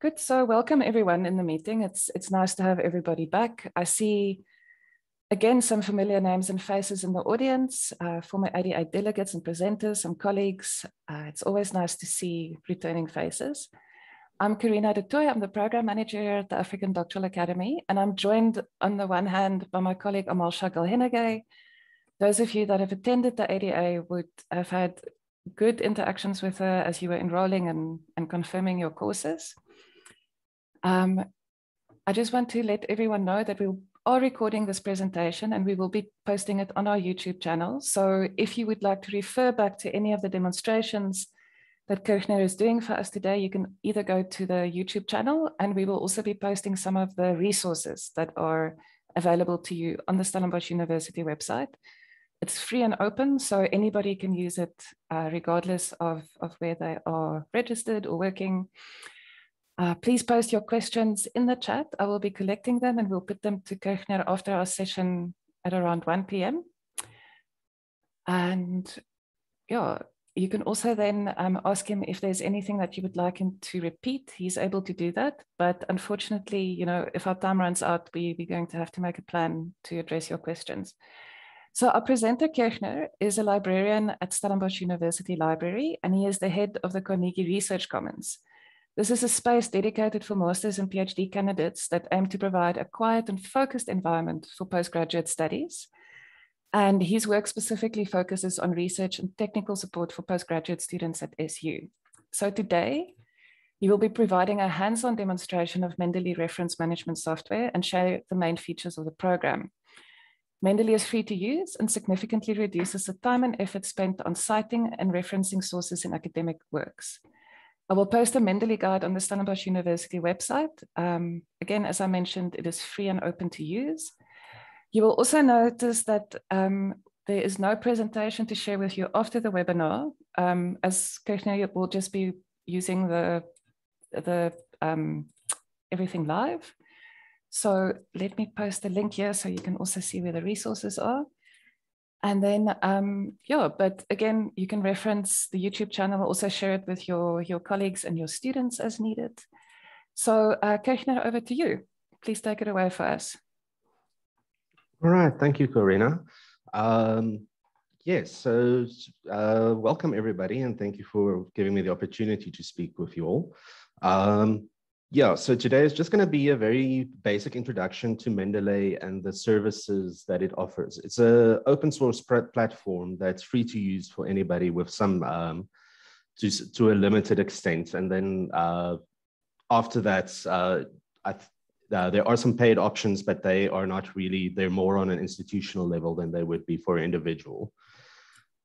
Good. So welcome everyone in the meeting. It's it's nice to have everybody back. I see again some familiar names and faces in the audience, uh, former ADA delegates and presenters, some colleagues. Uh, it's always nice to see returning faces. I'm Corina du Toit. I'm the program manager at the African Doctoral Academy, and I'm joined on the one hand by my colleague Amal Shagal Those of you that have attended the ADA would have had good interactions with her as you were enrolling and, and confirming your courses. Um, I just want to let everyone know that we are recording this presentation and we will be posting it on our YouTube channel. So if you would like to refer back to any of the demonstrations that Kirchner is doing for us today, you can either go to the YouTube channel and we will also be posting some of the resources that are available to you on the Stellenbosch University website. It's free and open, so anybody can use it uh, regardless of, of where they are registered or working. Uh, please post your questions in the chat. I will be collecting them and we'll put them to Kirchner after our session at around 1 p.m. And yeah, you can also then um, ask him if there's anything that you would like him to repeat. He's able to do that. But unfortunately, you know, if our time runs out, we, we're going to have to make a plan to address your questions. So our presenter Kirchner is a librarian at Stellenbosch University Library, and he is the head of the Carnegie Research Commons. This is a space dedicated for master's and PhD candidates that aim to provide a quiet and focused environment for postgraduate studies. And his work specifically focuses on research and technical support for postgraduate students at SU. So today, he will be providing a hands-on demonstration of Mendeley reference management software and share the main features of the program. Mendeley is free to use and significantly reduces the time and effort spent on citing and referencing sources in academic works. I will post a Mendeley guide on the Stellenbosch University website. Um, again, as I mentioned, it is free and open to use. You will also notice that um, there is no presentation to share with you after the webinar, um, as Kirchner will just be using the, the um, everything live. So let me post the link here so you can also see where the resources are. And then, um, yeah, but again, you can reference the YouTube channel, also share it with your, your colleagues and your students as needed. So uh, Kirchner, over to you. Please take it away for us. All right, thank you, Corina. Um, yes, so uh, welcome everybody, and thank you for giving me the opportunity to speak with you all. Um, yeah, so today is just going to be a very basic introduction to Mendeley and the services that it offers. It's an open source platform that's free to use for anybody with some, um, to, to a limited extent. And then uh, after that, uh, uh, there are some paid options, but they are not really, they're more on an institutional level than they would be for an individual.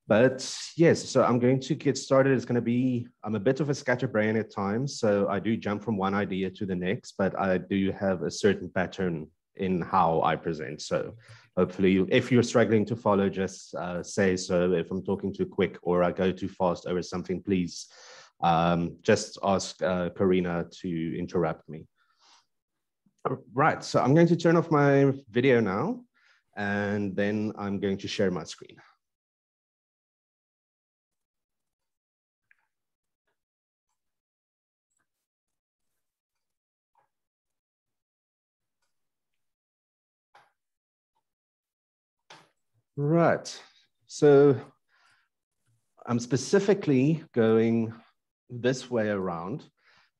But yes, so I'm going to get started. It's going to be, I'm a bit of a scatterbrain at times. So I do jump from one idea to the next, but I do have a certain pattern in how I present. So hopefully, if you're struggling to follow, just uh, say so. If I'm talking too quick or I go too fast over something, please um, just ask uh, Corina to interrupt me. Right, so I'm going to turn off my video now, and then I'm going to share my screen. Right. So I'm specifically going this way around.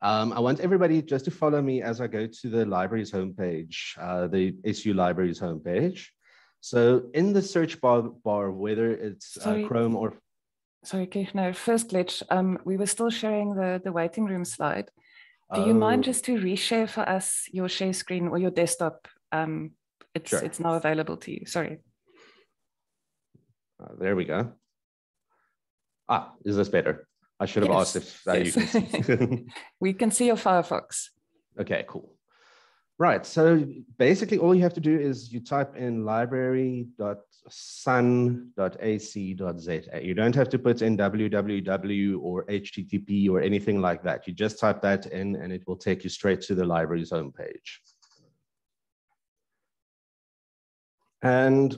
Um, I want everybody just to follow me as I go to the library's homepage, uh, the SU Library's homepage. So in the search bar, bar whether it's uh, Chrome or... Sorry, Kirchner, first glitch. Um, we were still sharing the, the waiting room slide. Do you mind oh. just to reshare for us your share screen or your desktop? Um, it's, sure. it's now available to you. Sorry. Uh, there we go. Ah, is this better? I should have yes. asked if uh, yes. you can see. we can see your Firefox. Okay, cool. Right, so basically all you have to do is you type in library.sun.ac.za. You don't have to put in www or HTTP or anything like that. You just type that in and it will take you straight to the library's homepage. And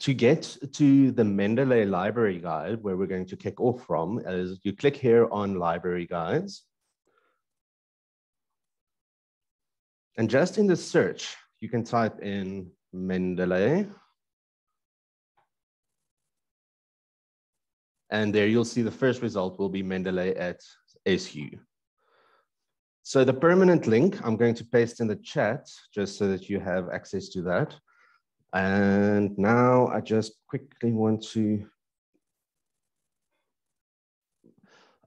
to get to the Mendeley library guide, where we're going to kick off from, is you click here on library guides. And just in the search, you can type in Mendeley. And there you'll see the first result will be Mendeley at SU. So the permanent link, I'm going to paste in the chat just so that you have access to that. And now I just quickly want to,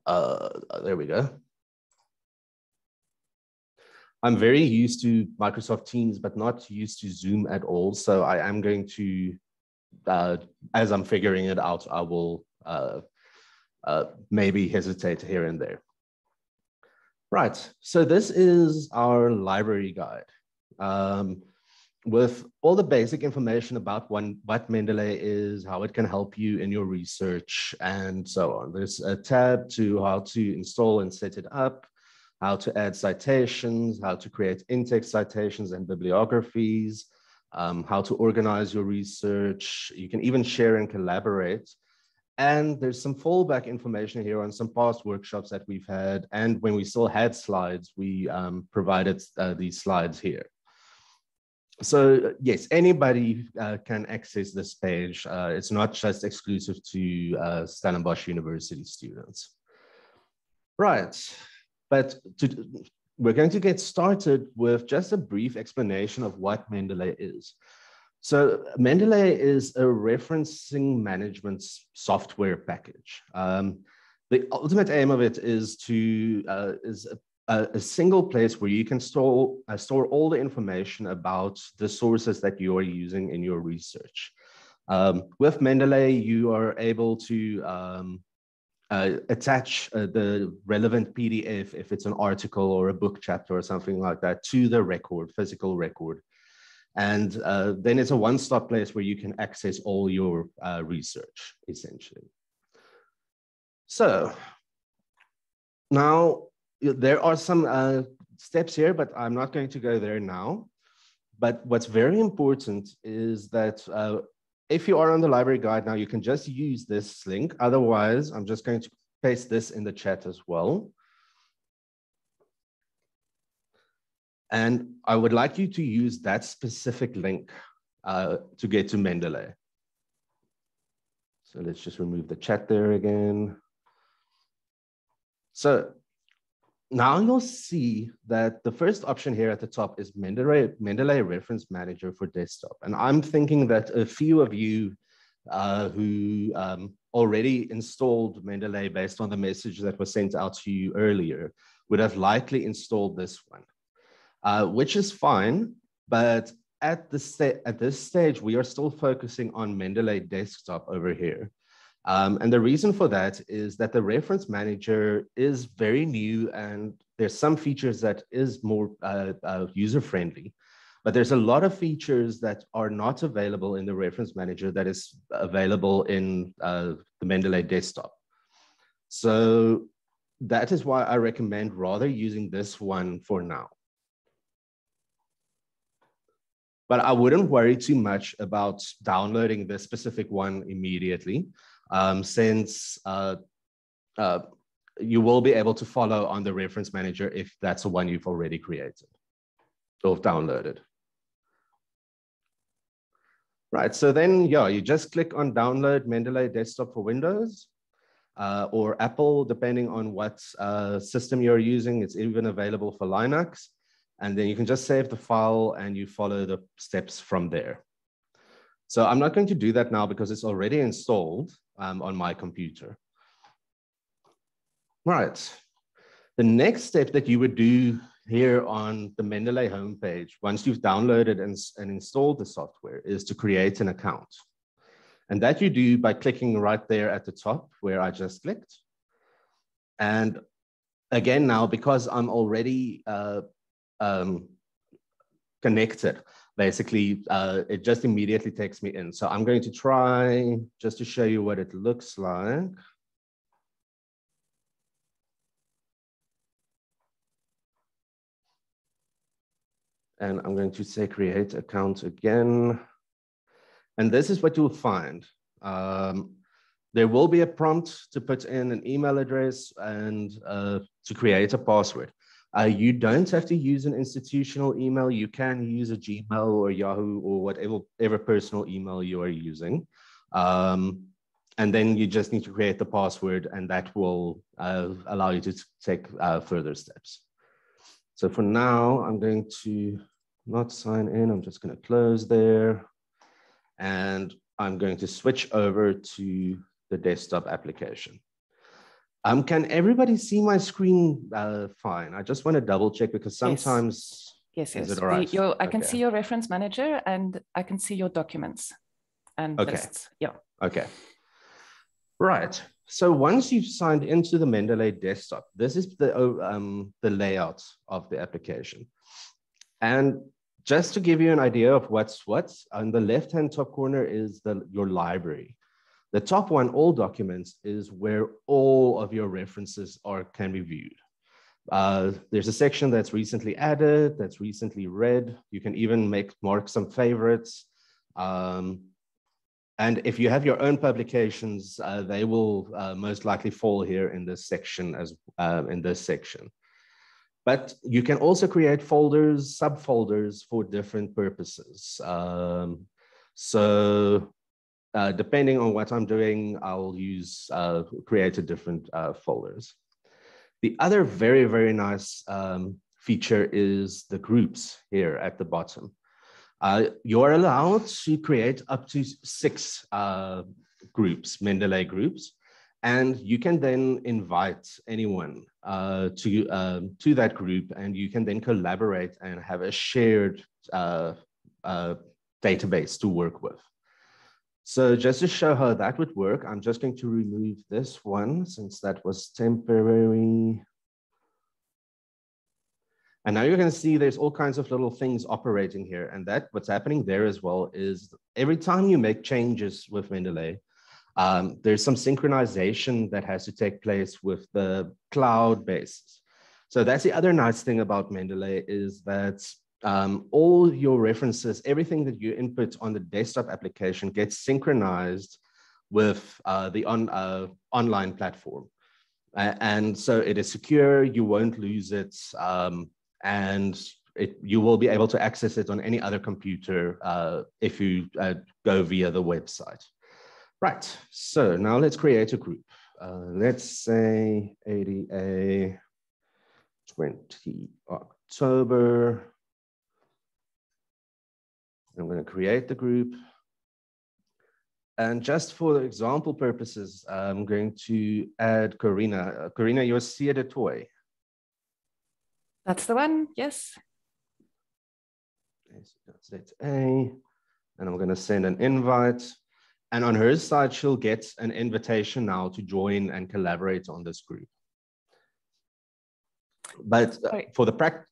uh, there we go. I'm very used to Microsoft Teams, but not used to Zoom at all. So I am going to, uh, as I'm figuring it out, I will uh, uh, maybe hesitate here and there. Right, so this is our library guide um, with all the basic information about one, what Mendeley is, how it can help you in your research, and so on. There's a tab to how to install and set it up, how to add citations, how to create in-text citations and bibliographies, um, how to organize your research. You can even share and collaborate. And there's some fallback information here on some past workshops that we've had. And when we still had slides, we um, provided uh, these slides here. So yes, anybody uh, can access this page. Uh, it's not just exclusive to uh, Stellenbosch University students. Right, but to, we're going to get started with just a brief explanation of what Mendeley is. So Mendeley is a referencing management software package. Um, the ultimate aim of it is to uh, is a, a, single place where you can store uh, store all the information about the sources that you are using in your research. Um, with Mendeley, you are able to um, uh, attach uh, the relevant PDF, if it's an article or a book chapter or something like that, to the record, physical record. And uh, then it's a one-stop place where you can access all your uh, research, essentially. So now there are some uh, steps here, but I'm not going to go there now. But what's very important is that uh, if you are on the library guide now, you can just use this link. Otherwise, I'm just going to paste this in the chat as well. And I would like you to use that specific link uh, to get to Mendeley. So let's just remove the chat there again. So now you'll see that the first option here at the top is Mendeley, Mendeley Reference Manager for desktop. And I'm thinking that a few of you uh, who um, already installed Mendeley based on the message that was sent out to you earlier would have likely installed this one uh, which is fine. But at, the at this stage, we are still focusing on Mendeley desktop over here. Um, and the reason for that is that the reference manager is very new and there's some features that is more uh, uh, user-friendly, but there's a lot of features that are not available in the reference manager that is available in uh, the Mendeley desktop. So that is why I recommend rather using this one for now. but I wouldn't worry too much about downloading this specific one immediately, um, since uh, uh, you will be able to follow on the reference manager if that's the one you've already created or downloaded. Right, so then, yeah, you just click on download Mendeley desktop for Windows uh, or Apple, depending on what uh, system you're using. It's even available for Linux. And then you can just save the file and you follow the steps from there. So I'm not going to do that now because it's already installed um, on my computer. Right. The next step that you would do here on the Mendeley homepage, once you've downloaded and, and installed the software, is to create an account. And that you do by clicking right there at the top where I just clicked. And again, now, because I'm already uh, um, connected. Basically, uh, it just immediately takes me in. So I'm going to try just to show you what it looks like. And I'm going to say create account again. And this is what you'll find. Um, there will be a prompt to put in an email address and uh, to create a password. Uh, you don't have to use an institutional email. You can use a Gmail or Yahoo or whatever, whatever personal email you are using. Um, and then you just need to create the password and that will uh, allow you to take uh, further steps. So for now, I'm going to not sign in. I'm just going to close there. And I'm going to switch over to the desktop application. Um, can everybody see my screen uh, fine? I just want to double check because sometimes. Yes, yes. yes. Right? your, I okay. can see your reference manager and I can see your documents and okay. lists. Yeah. Okay. Right. So once you've signed into the Mendeley desktop, this is the, um, the layout of the application. And just to give you an idea of what's what, on the left-hand top corner is the, your library. The top one, all documents, is where all of your references are can be viewed. Uh, there's a section that's recently added, that's recently read. You can even make mark some favorites. Um, and if you have your own publications, uh, they will uh, most likely fall here in this section as uh, in this section. But you can also create folders, subfolders for different purposes. Um, so uh, depending on what I'm doing, I'll use uh, create different uh, folders. The other very, very nice um, feature is the groups here at the bottom. Uh, you're allowed to create up to six uh, groups, Mendeley groups, and you can then invite anyone uh, to, um, to that group and you can then collaborate and have a shared uh, database to work with. So just to show how that would work, I'm just going to remove this one since that was temporary. And now you're going to see there's all kinds of little things operating here. And that what's happening there as well is every time you make changes with Mendeley, um, there's some synchronization that has to take place with the cloud bases. So that's the other nice thing about Mendeley is that um, all your references, everything that you input on the desktop application gets synchronized with uh, the on, uh, online platform. Uh, and so it is secure, you won't lose it, um, and it, you will be able to access it on any other computer uh, if you uh, go via the website. Right, so now let's create a group. Uh, let's say ADA 20 October. I'm going to create the group. And just for example purposes, I'm going to add Corina. Uh, Corina, you're Sia Toy. That's the one, yes. That's A. And I'm going to send an invite. And on her side, she'll get an invitation now to join and collaborate on this group. But uh, for the practice,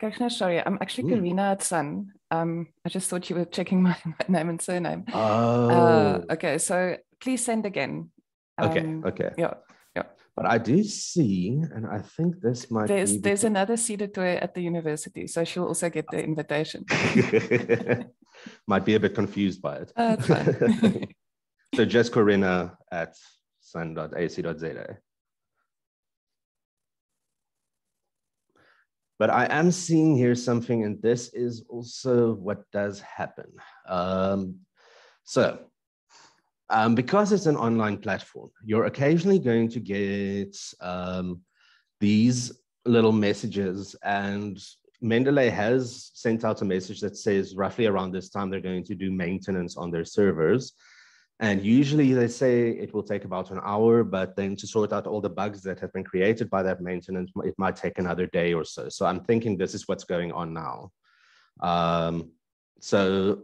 Karishna, sorry, I'm actually Ooh. Corina at Sun. Um, I just thought you were checking my, my name and surname. Oh. Uh, okay, so please send again. Um, okay, okay. Yeah, yeah. But I do see, and I think this might there's, be... There's another Cedar toy at the university, so she'll also get the invitation. might be a bit confused by it. Uh, so just Corina at sun.ac.za. But I am seeing here something, and this is also what does happen. Um, so, um, because it's an online platform, you're occasionally going to get um, these little messages, and Mendeley has sent out a message that says roughly around this time they're going to do maintenance on their servers. And usually they say it will take about an hour, but then to sort out all the bugs that have been created by that maintenance, it might take another day or so. So I'm thinking this is what's going on now. Um, so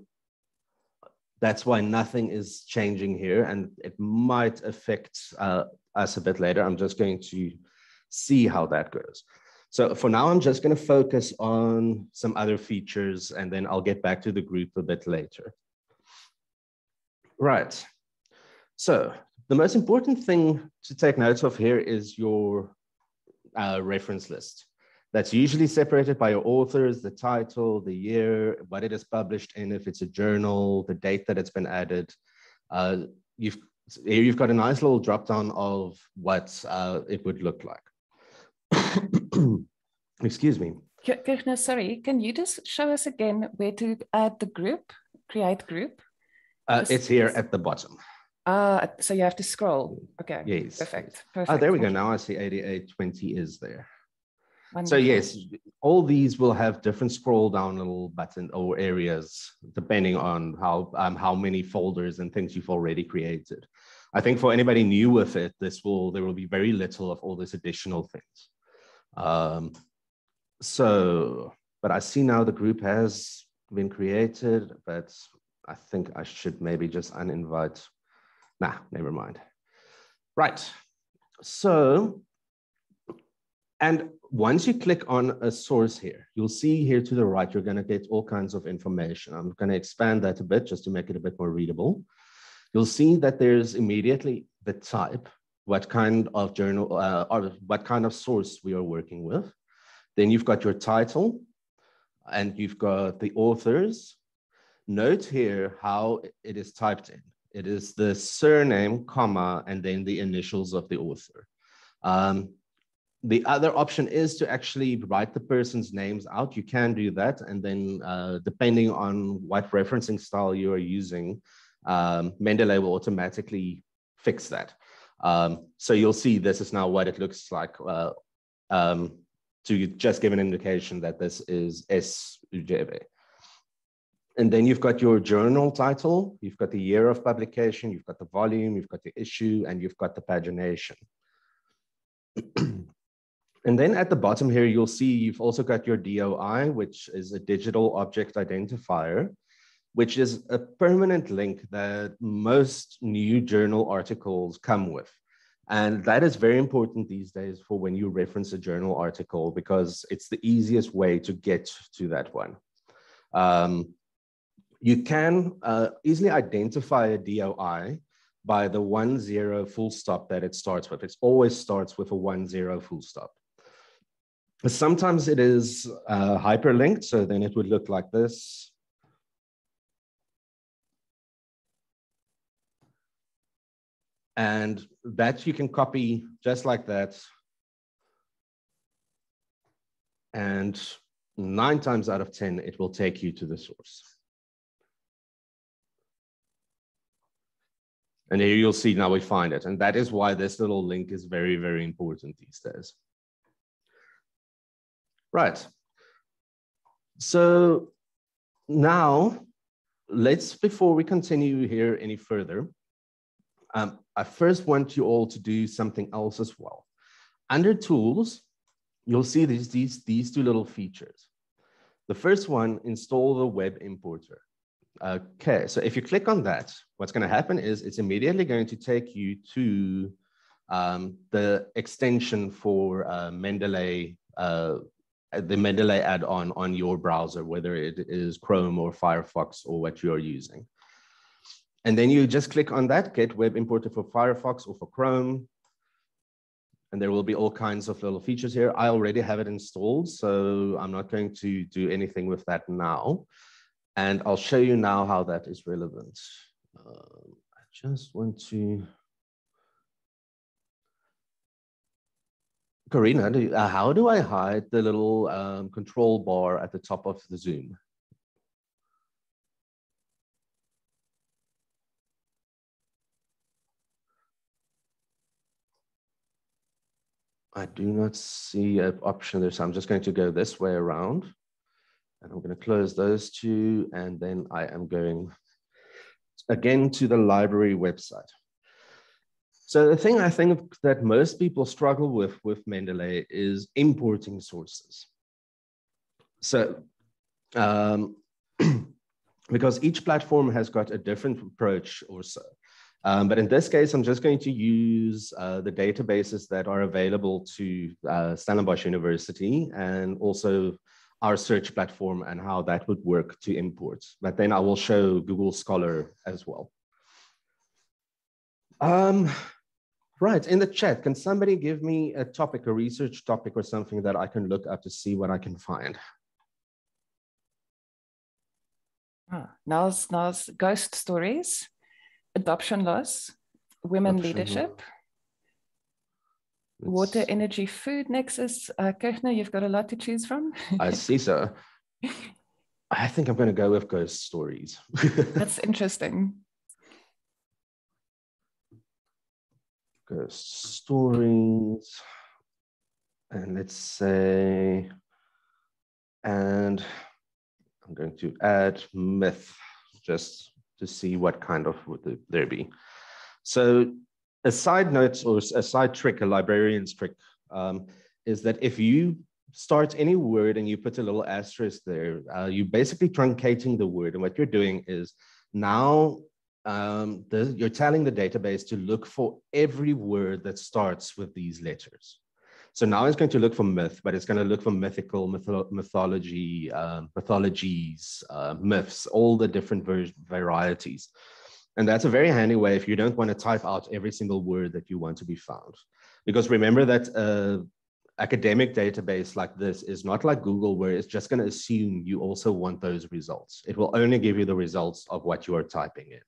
that's why nothing is changing here and it might affect uh, us a bit later. I'm just going to see how that goes. So for now, I'm just going to focus on some other features and then I'll get back to the group a bit later. Right. So the most important thing to take note of here is your uh, reference list. That's usually separated by your authors, the title, the year, what it is published in, if it's a journal, the date that it's been added. Uh, you've, here you've got a nice little drop down of what uh, it would look like. Excuse me. Kirchner, sorry, can you just show us again where to add the group, create group? Uh, it's here at the bottom. Ah, uh, so you have to scroll. Okay. Yes. Perfect. Perfect. Oh, there we go. Now I see 8820 is there. Wonderful. So yes, all these will have different scroll down little button or areas depending on how um, how many folders and things you've already created. I think for anybody new with it, this will there will be very little of all these additional things. Um, so, but I see now the group has been created, but I think I should maybe just uninvite. Nah, never mind. Right. So, and once you click on a source here, you'll see here to the right, you're going to get all kinds of information. I'm going to expand that a bit just to make it a bit more readable. You'll see that there's immediately the type, what kind of journal uh, or what kind of source we are working with. Then you've got your title and you've got the authors. Note here how it is typed in. It is the surname, comma, and then the initials of the author. Um, the other option is to actually write the person's names out. You can do that. And then uh, depending on what referencing style you are using, um, Mendeley will automatically fix that. Um, so you'll see this is now what it looks like uh, um, to just give an indication that this is SUJV. And then you've got your journal title, you've got the year of publication, you've got the volume, you've got the issue, and you've got the pagination. and then at the bottom here, you'll see you've also got your DOI, which is a digital object identifier, which is a permanent link that most new journal articles come with. And that is very important these days for when you reference a journal article because it's the easiest way to get to that one. Um, you can uh, easily identify a DOI by the one zero full stop that it starts with. It always starts with a one zero full stop. Sometimes it is uh, hyperlinked, so then it would look like this. And that you can copy just like that. And nine times out of 10, it will take you to the source. And here you'll see now we find it. And that is why this little link is very, very important these days. Right. So now let's, before we continue here any further, um, I first want you all to do something else as well. Under tools, you'll see these, these, these two little features. The first one, install the web importer. Okay, so if you click on that, what's going to happen is it's immediately going to take you to um, the extension for uh, Mendeley, uh, the Mendeley add-on on your browser, whether it is Chrome or Firefox or what you're using. And then you just click on that, get web importer for Firefox or for Chrome. And there will be all kinds of little features here. I already have it installed, so I'm not going to do anything with that now. And I'll show you now how that is relevant. Um, I just want to. Corina, do, uh, how do I hide the little um, control bar at the top of the Zoom? I do not see an option there, so I'm just going to go this way around. And I'm going to close those two, and then I am going again to the library website. So the thing I think that most people struggle with with Mendeley is importing sources. So um, because each platform has got a different approach or so. Um, but in this case, I'm just going to use uh, the databases that are available to uh, Stellenbosch University and also our search platform and how that would work to import. But then I will show Google Scholar as well. Um, right, in the chat, can somebody give me a topic, a research topic or something that I can look up to see what I can find? Ah, now's, now's ghost stories, adoption loss, women adoption leadership. Water, energy, food. nexus. uh, Kirchner. You've got a lot to choose from. I see, so. I think I'm going to go with ghost stories. That's interesting. Ghost stories. And let's say, and I'm going to add myth just to see what kind of would there be. So a side note or a side trick, a librarian's trick, um, is that if you start any word and you put a little asterisk there, uh, you're basically truncating the word. And what you're doing is now um, the, you're telling the database to look for every word that starts with these letters. So now it's going to look for myth, but it's going to look for mythical, mytho mythology, uh, mythologies, uh, myths, all the different varieties. And that's a very handy way if you don't want to type out every single word that you want to be found. Because remember that uh, academic database like this is not like Google where it's just going to assume you also want those results. It will only give you the results of what you are typing in.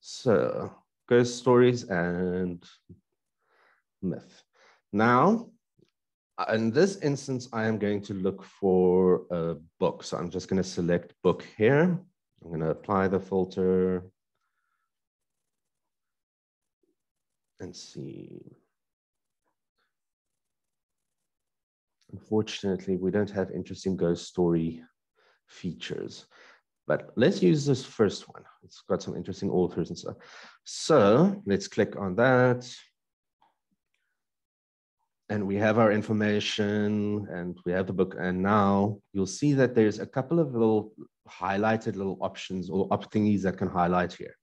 So ghost stories and myth. Now, Uh, in this instance, I am going to look for a book. So I'm just going to select book here. I'm going to apply the filter and see. Unfortunately, we don't have interesting ghost story features. But let's use this first one. It's got some interesting authors and stuff. So let's click on that. And we have our information and we have the book. And now you'll see that there's a couple of little highlighted little options or up thingies that can highlight here.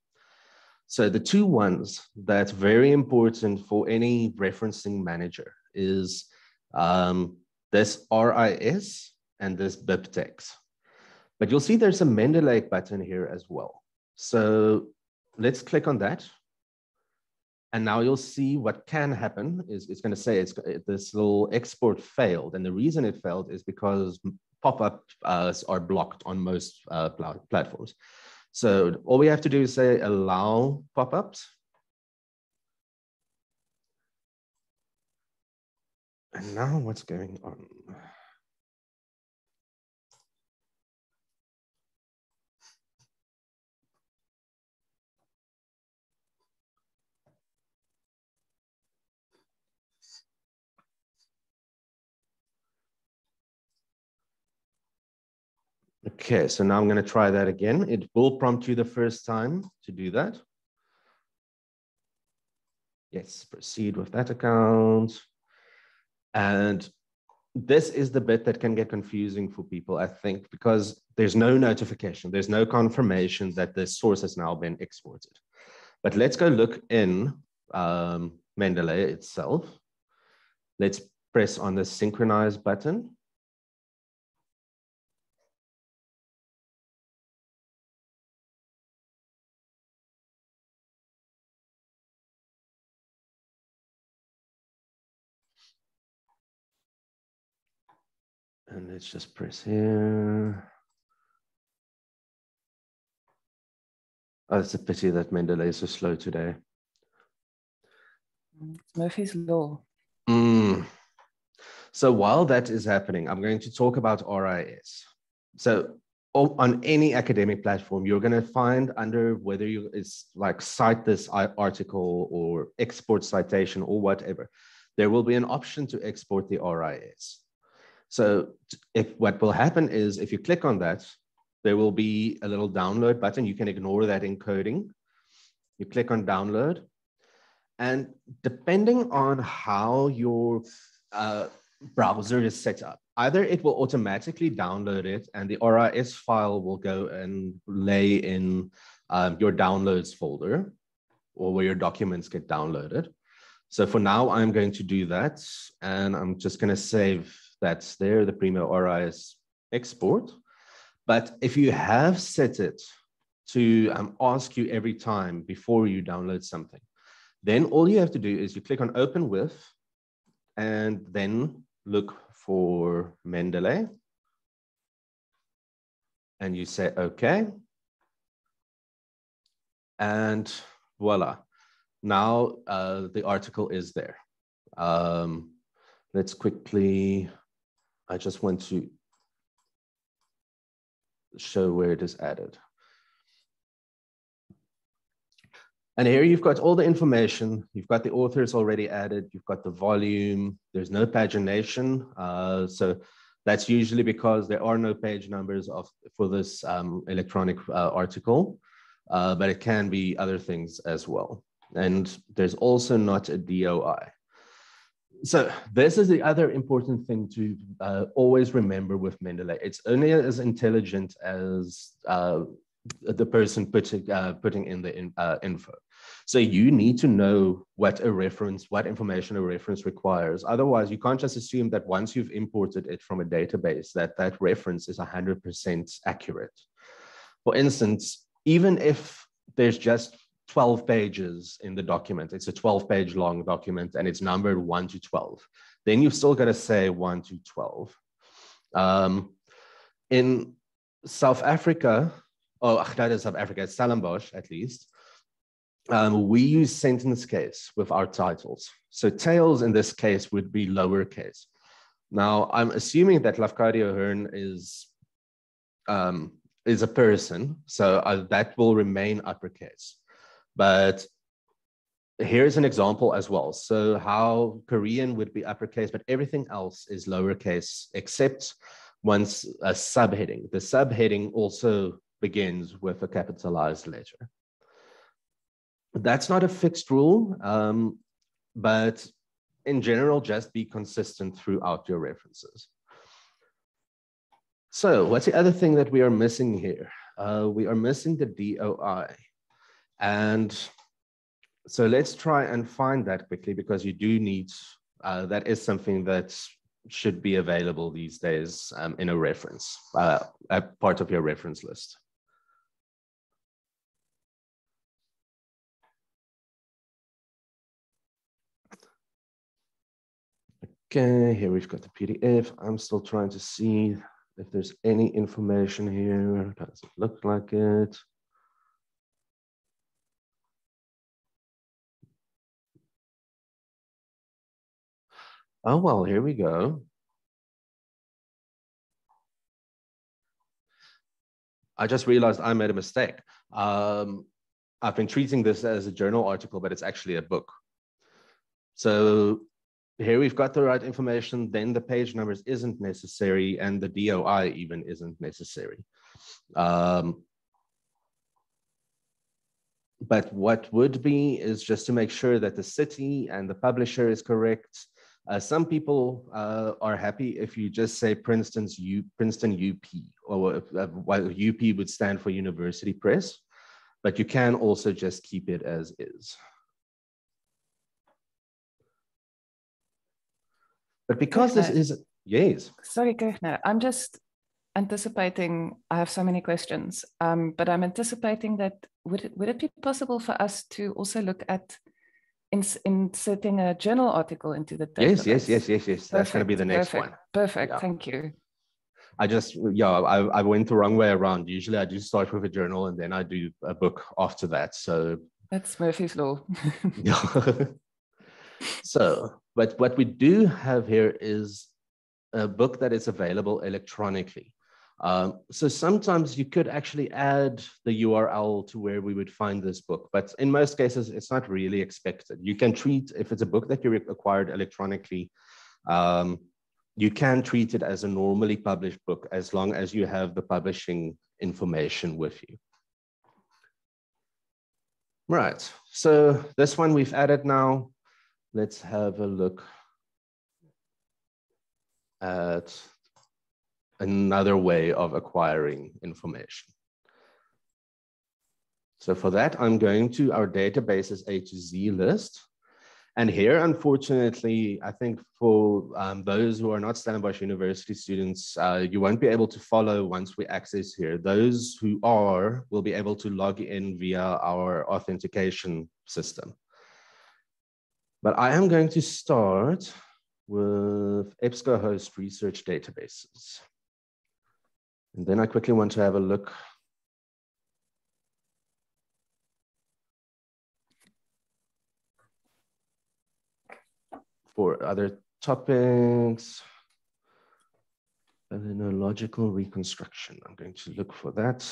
So the two ones that's very important for any referencing manager is um, this RIS and this BibTeX. But you'll see there's a Mendeley button here as well. So let's click on that. And now you'll see what can happen is it's going to say it's this little export failed. And the reason it failed is because pop-ups uh, are blocked on most uh, platforms. So all we have to do is say allow pop-ups. And now what's going on? Okay, so now I'm going to try that again. It will prompt you the first time to do that. Yes, proceed with that account. And this is the bit that can get confusing for people, I think, because there's no notification, there's no confirmation that the source has now been exported. But let's go look in um, Mendeley itself. Let's press on the synchronize button. And let's just press here. Oh, it's a pity that Mendeley is so slow today. Murphy's Law. Mm. So while that is happening, I'm going to talk about RIS. So on any academic platform, you're going to find under whether you it's like cite this article or export citation or whatever, there will be an option to export the RIS. So if what will happen is if you click on that, there will be a little download button. You can ignore that encoding. You click on download. And depending on how your uh, browser is set up, either it will automatically download it and the RIS file will go and lay in um, your downloads folder or where your documents get downloaded. So for now, I'm going to do that. And I'm just going to save that's there, the Primo RIS export. But if you have set it to um, ask you every time before you download something, then all you have to do is you click on open with and then look for Mendeley. And you say, okay. And voila. Now uh, the article is there. Um, let's quickly, I just want to show where it is added. And here you've got all the information. You've got the authors already added. You've got the volume. There's no pagination. Uh, so that's usually because there are no page numbers of, for this um, electronic uh, article, uh, but it can be other things as well. And there's also not a DOI. So this is the other important thing to uh, always remember with Mendeley. It's only as intelligent as uh, the person putting, uh, putting in the in, uh, info. So you need to know what a reference, what information a reference requires. Otherwise, you can't just assume that once you've imported it from a database, that that reference is 100% accurate. For instance, even if there's just 12 pages in the document, it's a 12 page long document and it's numbered 1 to 12, then you've still got to say 1 to 12. Um, in South Africa, or oh, that is South Africa, it's Stellenbosch at least, um, we use sentence case with our titles. So tails in this case would be lowercase. Now, I'm assuming that Lafcadio Hearn is, um, is a person, so uh, that will remain uppercase. But here's an example as well. So how Korean would be uppercase, but everything else is lowercase except once a subheading. The subheading also begins with a capitalized letter that's not a fixed rule, um, but in general, just be consistent throughout your references. So what's the other thing that we are missing here? Uh, we are missing the DOI. And so let's try and find that quickly because you do need, uh, that is something that should be available these days um, in a reference, uh, a part of your reference list. Okay, here we've got the PDF. I'm still trying to see if there's any information here. Does it look like it? Oh, well, here we go. I just realized I made a mistake. Um, I've been treating this as a journal article, but it's actually a book. So here we've got the right information, then the page numbers isn't necessary and the DOI even isn't necessary. Um, but what would be is just to make sure that the city and the publisher is correct. Uh, some people uh, are happy if you just say Princeton's U, Princeton UP, or uh, UP would stand for University Press, but you can also just keep it as is. But because this is, yes. Sorry, Kirchner, I'm just anticipating, I have so many questions, um, but I'm anticipating that would it, would it be possible for us to also look at ins inserting a journal article into the database? Yes, yes, yes, yes, yes. That's going to be the next perfect, one. Perfect, yeah. thank you. I just, yeah, I, I went the wrong way around. Usually I do start with a journal and then I do a book after that. So that's Murphy's Law. yeah. so but what we do have here is a book that is available electronically. Um, so sometimes you could actually add the URL to where we would find this book, but in most cases, it's not really expected. You can treat, if it's a book that you acquired electronically, um, you can treat it as a normally published book as long as you have the publishing information with you. Right, so this one we've added now let's have a look at another way of acquiring information. So for that, I'm going to our databases A to Z list. And here, unfortunately, I think for um, those who are not Stellenbosch University students, uh, you won't be able to follow once we access here. Those who are will be able to log in via our authentication system. But I am going to start with EBSCOhost research databases. And then I quickly want to have a look for other topics. Pathological reconstruction. I'm going to look for that.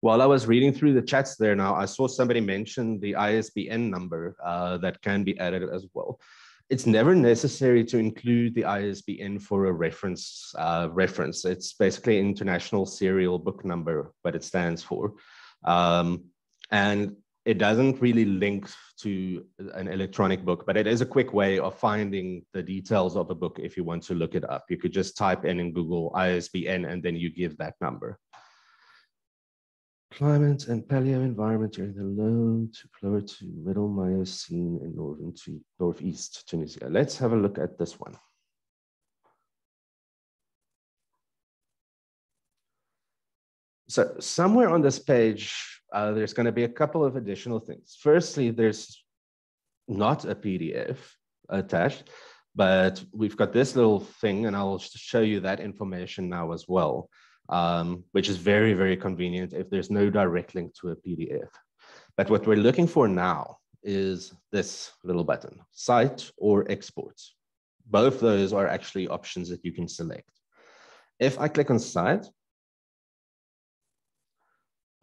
While I was reading through the chats there now, I saw somebody mention the ISBN number uh, that can be added as well. It's never necessary to include the ISBN for a reference. Uh, reference. It's basically international serial book number, what it stands for. Um, and it doesn't really link to an electronic book, but it is a quick way of finding the details of a book if you want to look it up. You could just type in in Google ISBN and then you give that number. Climate and paleo environment during the low to lower to middle Miocene in northern to northeast Tunisia. Let's have a look at this one. So somewhere on this page, uh, there's going to be a couple of additional things. Firstly, there's not a PDF attached, but we've got this little thing, and I'll show you that information now as well um, which is very, very convenient if there's no direct link to a PDF. But what we're looking for now is this little button, cite or export. Both those are actually options that you can select. If I click on cite,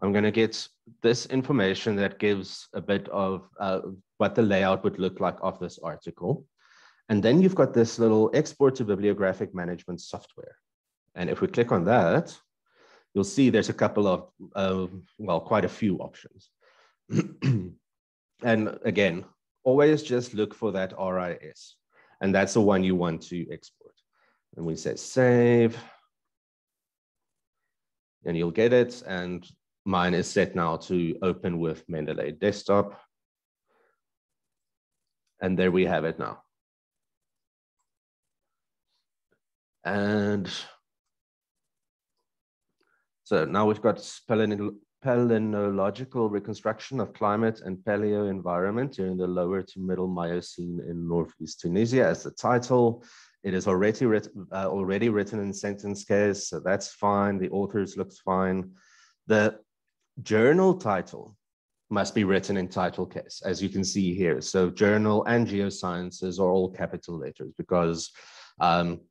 I'm going to get this information that gives a bit of uh, what the layout would look like of this article. And then you've got this little export to bibliographic management software. And if we click on that, you'll see there's a couple of, uh, well, quite a few options. and again, always just look for that RIS. And that's the one you want to export. And we say save. And you'll get it. And mine is set now to open with Mendeley desktop. And there we have it now. And so now we've got palynological reconstruction of climate and paleo environment during the lower to middle Miocene in Northeast Tunisia as the title. It is already, writ uh, already written in sentence case, so that's fine. The authors looks fine. The journal title must be written in title case, as you can see here. So journal and geosciences are all capital letters because um,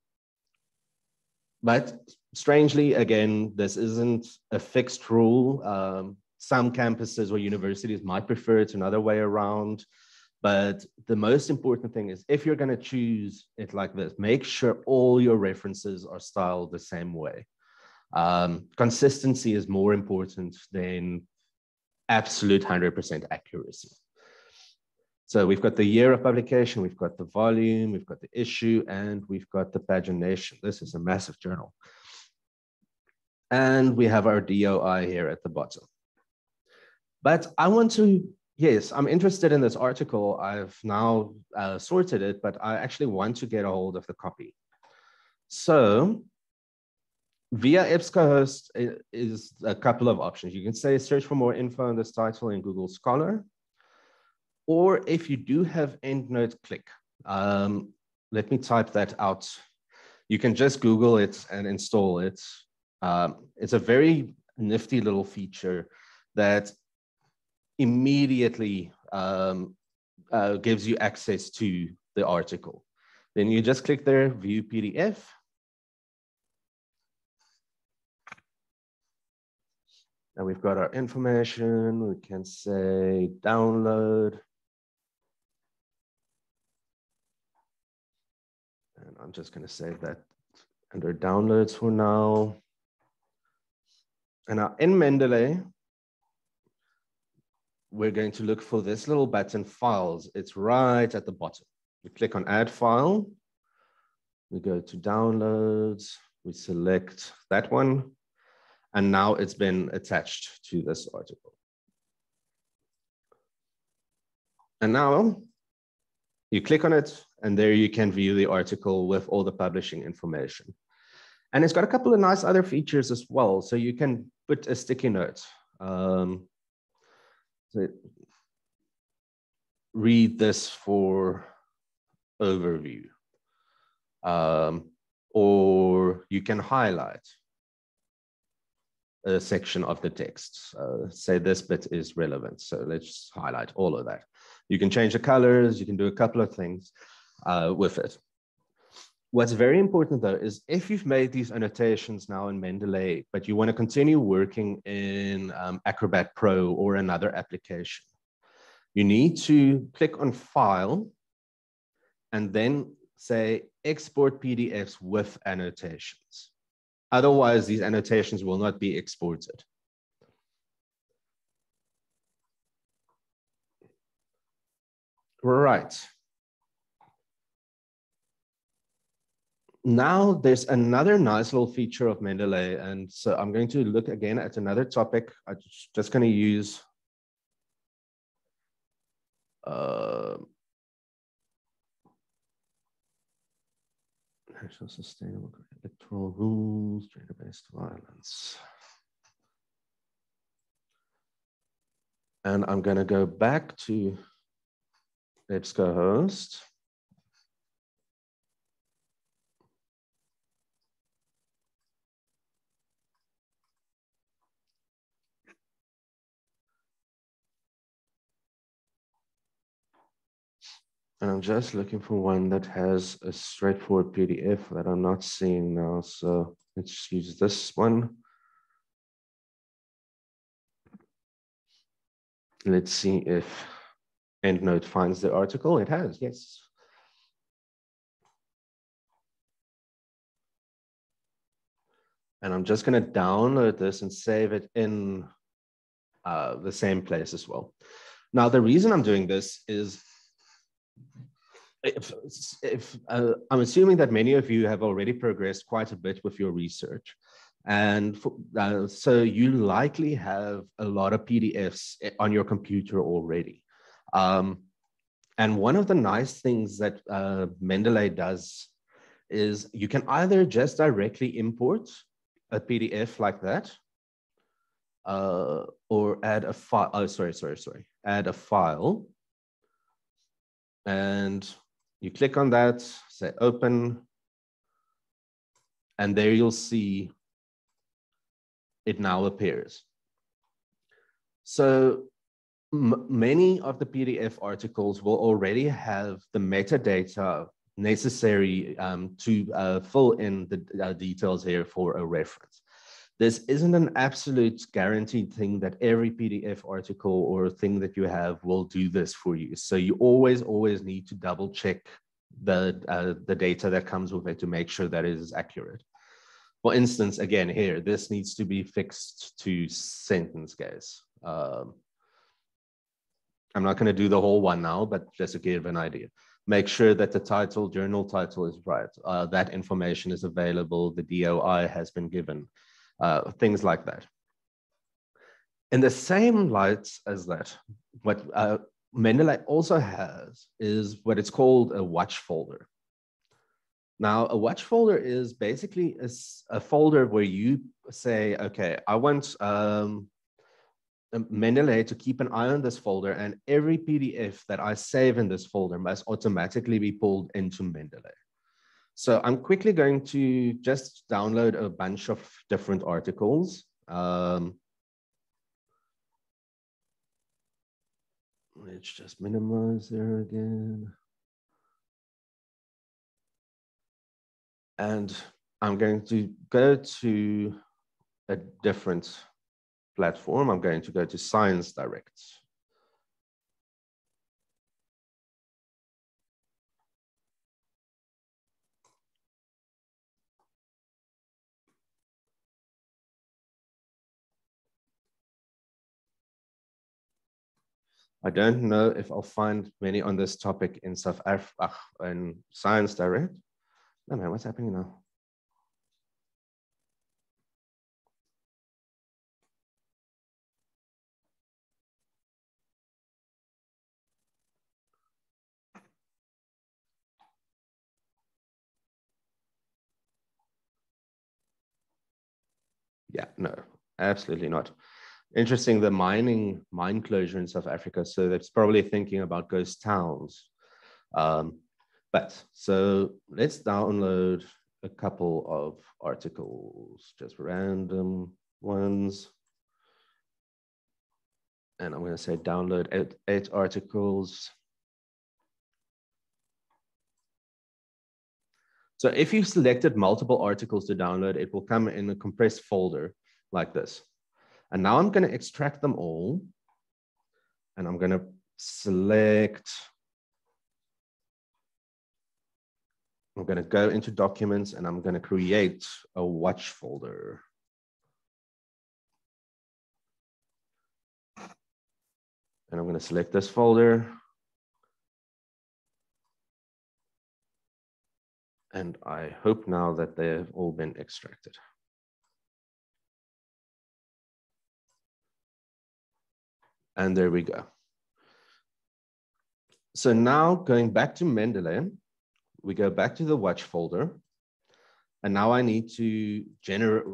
but strangely, again, this isn't a fixed rule. Um, some campuses or universities might prefer it another way around. But the most important thing is if you're going to choose it like this, make sure all your references are styled the same way. Um, consistency is more important than absolute 100% accuracy. So we've got the year of publication, we've got the volume, we've got the issue, and we've got the pagination. This is a massive journal. And we have our DOI here at the bottom. But I want to, yes, I'm interested in this article. I've now uh, sorted it, but I actually want to get a hold of the copy. So via EBSCOhost is a couple of options. You can say search for more info on this title in Google Scholar. Or if you do have EndNote Click, um, let me type that out. You can just Google it and install it. Um, it's a very nifty little feature that immediately um, uh, gives you access to the article. Then you just click there, view PDF. And we've got our information. We can say download. And I'm just going to save that under downloads for now. And now in Mendeley, we're going to look for this little button files. It's right at the bottom. We click on add file. We go to downloads. We select that one. And now it's been attached to this article. And now you click on it, and there you can view the article with all the publishing information. And it's got a couple of nice other features as well. So you can put a sticky note. Um, so read this for overview. Um, or you can highlight. a section of the text. Uh, say this bit is relevant. So let's highlight all of that. You can change the colors, you can do a couple of things uh, with it. What's very important though is if you've made these annotations now in Mendeley, but you want to continue working in um, Acrobat Pro or another application, you need to click on File and then say Export PDFs with annotations. Otherwise, these annotations will not be exported. Right. Now there's another nice little feature of Mendeley. And so I'm going to look again at another topic. I'm just going to use uh, national sustainable electoral rules, gender-based violence. And I'm going to go back to EBSCOhost. And I'm just looking for one that has a straightforward PDF that I'm not seeing now. So let's use this one. Let's see if EndNote finds the article. It has, yes. And I'm just going to download this and save it in uh, the same place as well. Now, the reason I'm doing this is if, if uh, I'm assuming that many of you have already progressed quite a bit with your research. And for, uh, so you likely have a lot of PDFs on your computer already. Um, and one of the nice things that uh, Mendeley does is you can either just directly import a PDF like that, uh, or add a file, oh, sorry, sorry, sorry, add a file. And you click on that, say open, and there you'll see it now appears. So many of the PDF articles will already have the metadata necessary um, to uh, fill in the uh, details here for a reference. This isn't an absolute guaranteed thing that every PDF article or thing that you have will do this for you. So you always, always need to double check the, uh, the data that comes with it to make sure that it is accurate. For instance, again, here, this needs to be fixed to sentence case. Um, I'm not going to do the whole one now, but just to give an idea. Make sure that the title, journal title is right. Uh, that information is available. The DOI has been given, uh, things like that. In the same lights as that, what uh, Mendeley also has is what it's called a watch folder. Now, a watch folder is basically a, a folder where you say, okay, I want um, Mendeley to keep an eye on this folder and every PDF that I save in this folder must automatically be pulled into Mendeley. So I'm quickly going to just download a bunch of different articles. Um, let's just minimize there again. And I'm going to go to a different platform, I'm going to go to Science Direct. I don't know if I'll find many on this topic in South Africa, in Science Direct. No man, what's happening now? Yeah, no, absolutely not. Interesting, the mining mine closure in South Africa. So that's probably thinking about ghost towns. Um, but so let's download a couple of articles, just random. ones. And I'm going to say download eight, eight articles. So if you've selected multiple articles to download, it will come in a compressed folder like this. And now I'm going to extract them all. And I'm going to select, I'm going to go into documents and I'm going to create a watch folder. And I'm going to select this folder. And I hope now that they've all been extracted. And there we go. So now going back to Mendeley, we go back to the watch folder. And now I need to generate,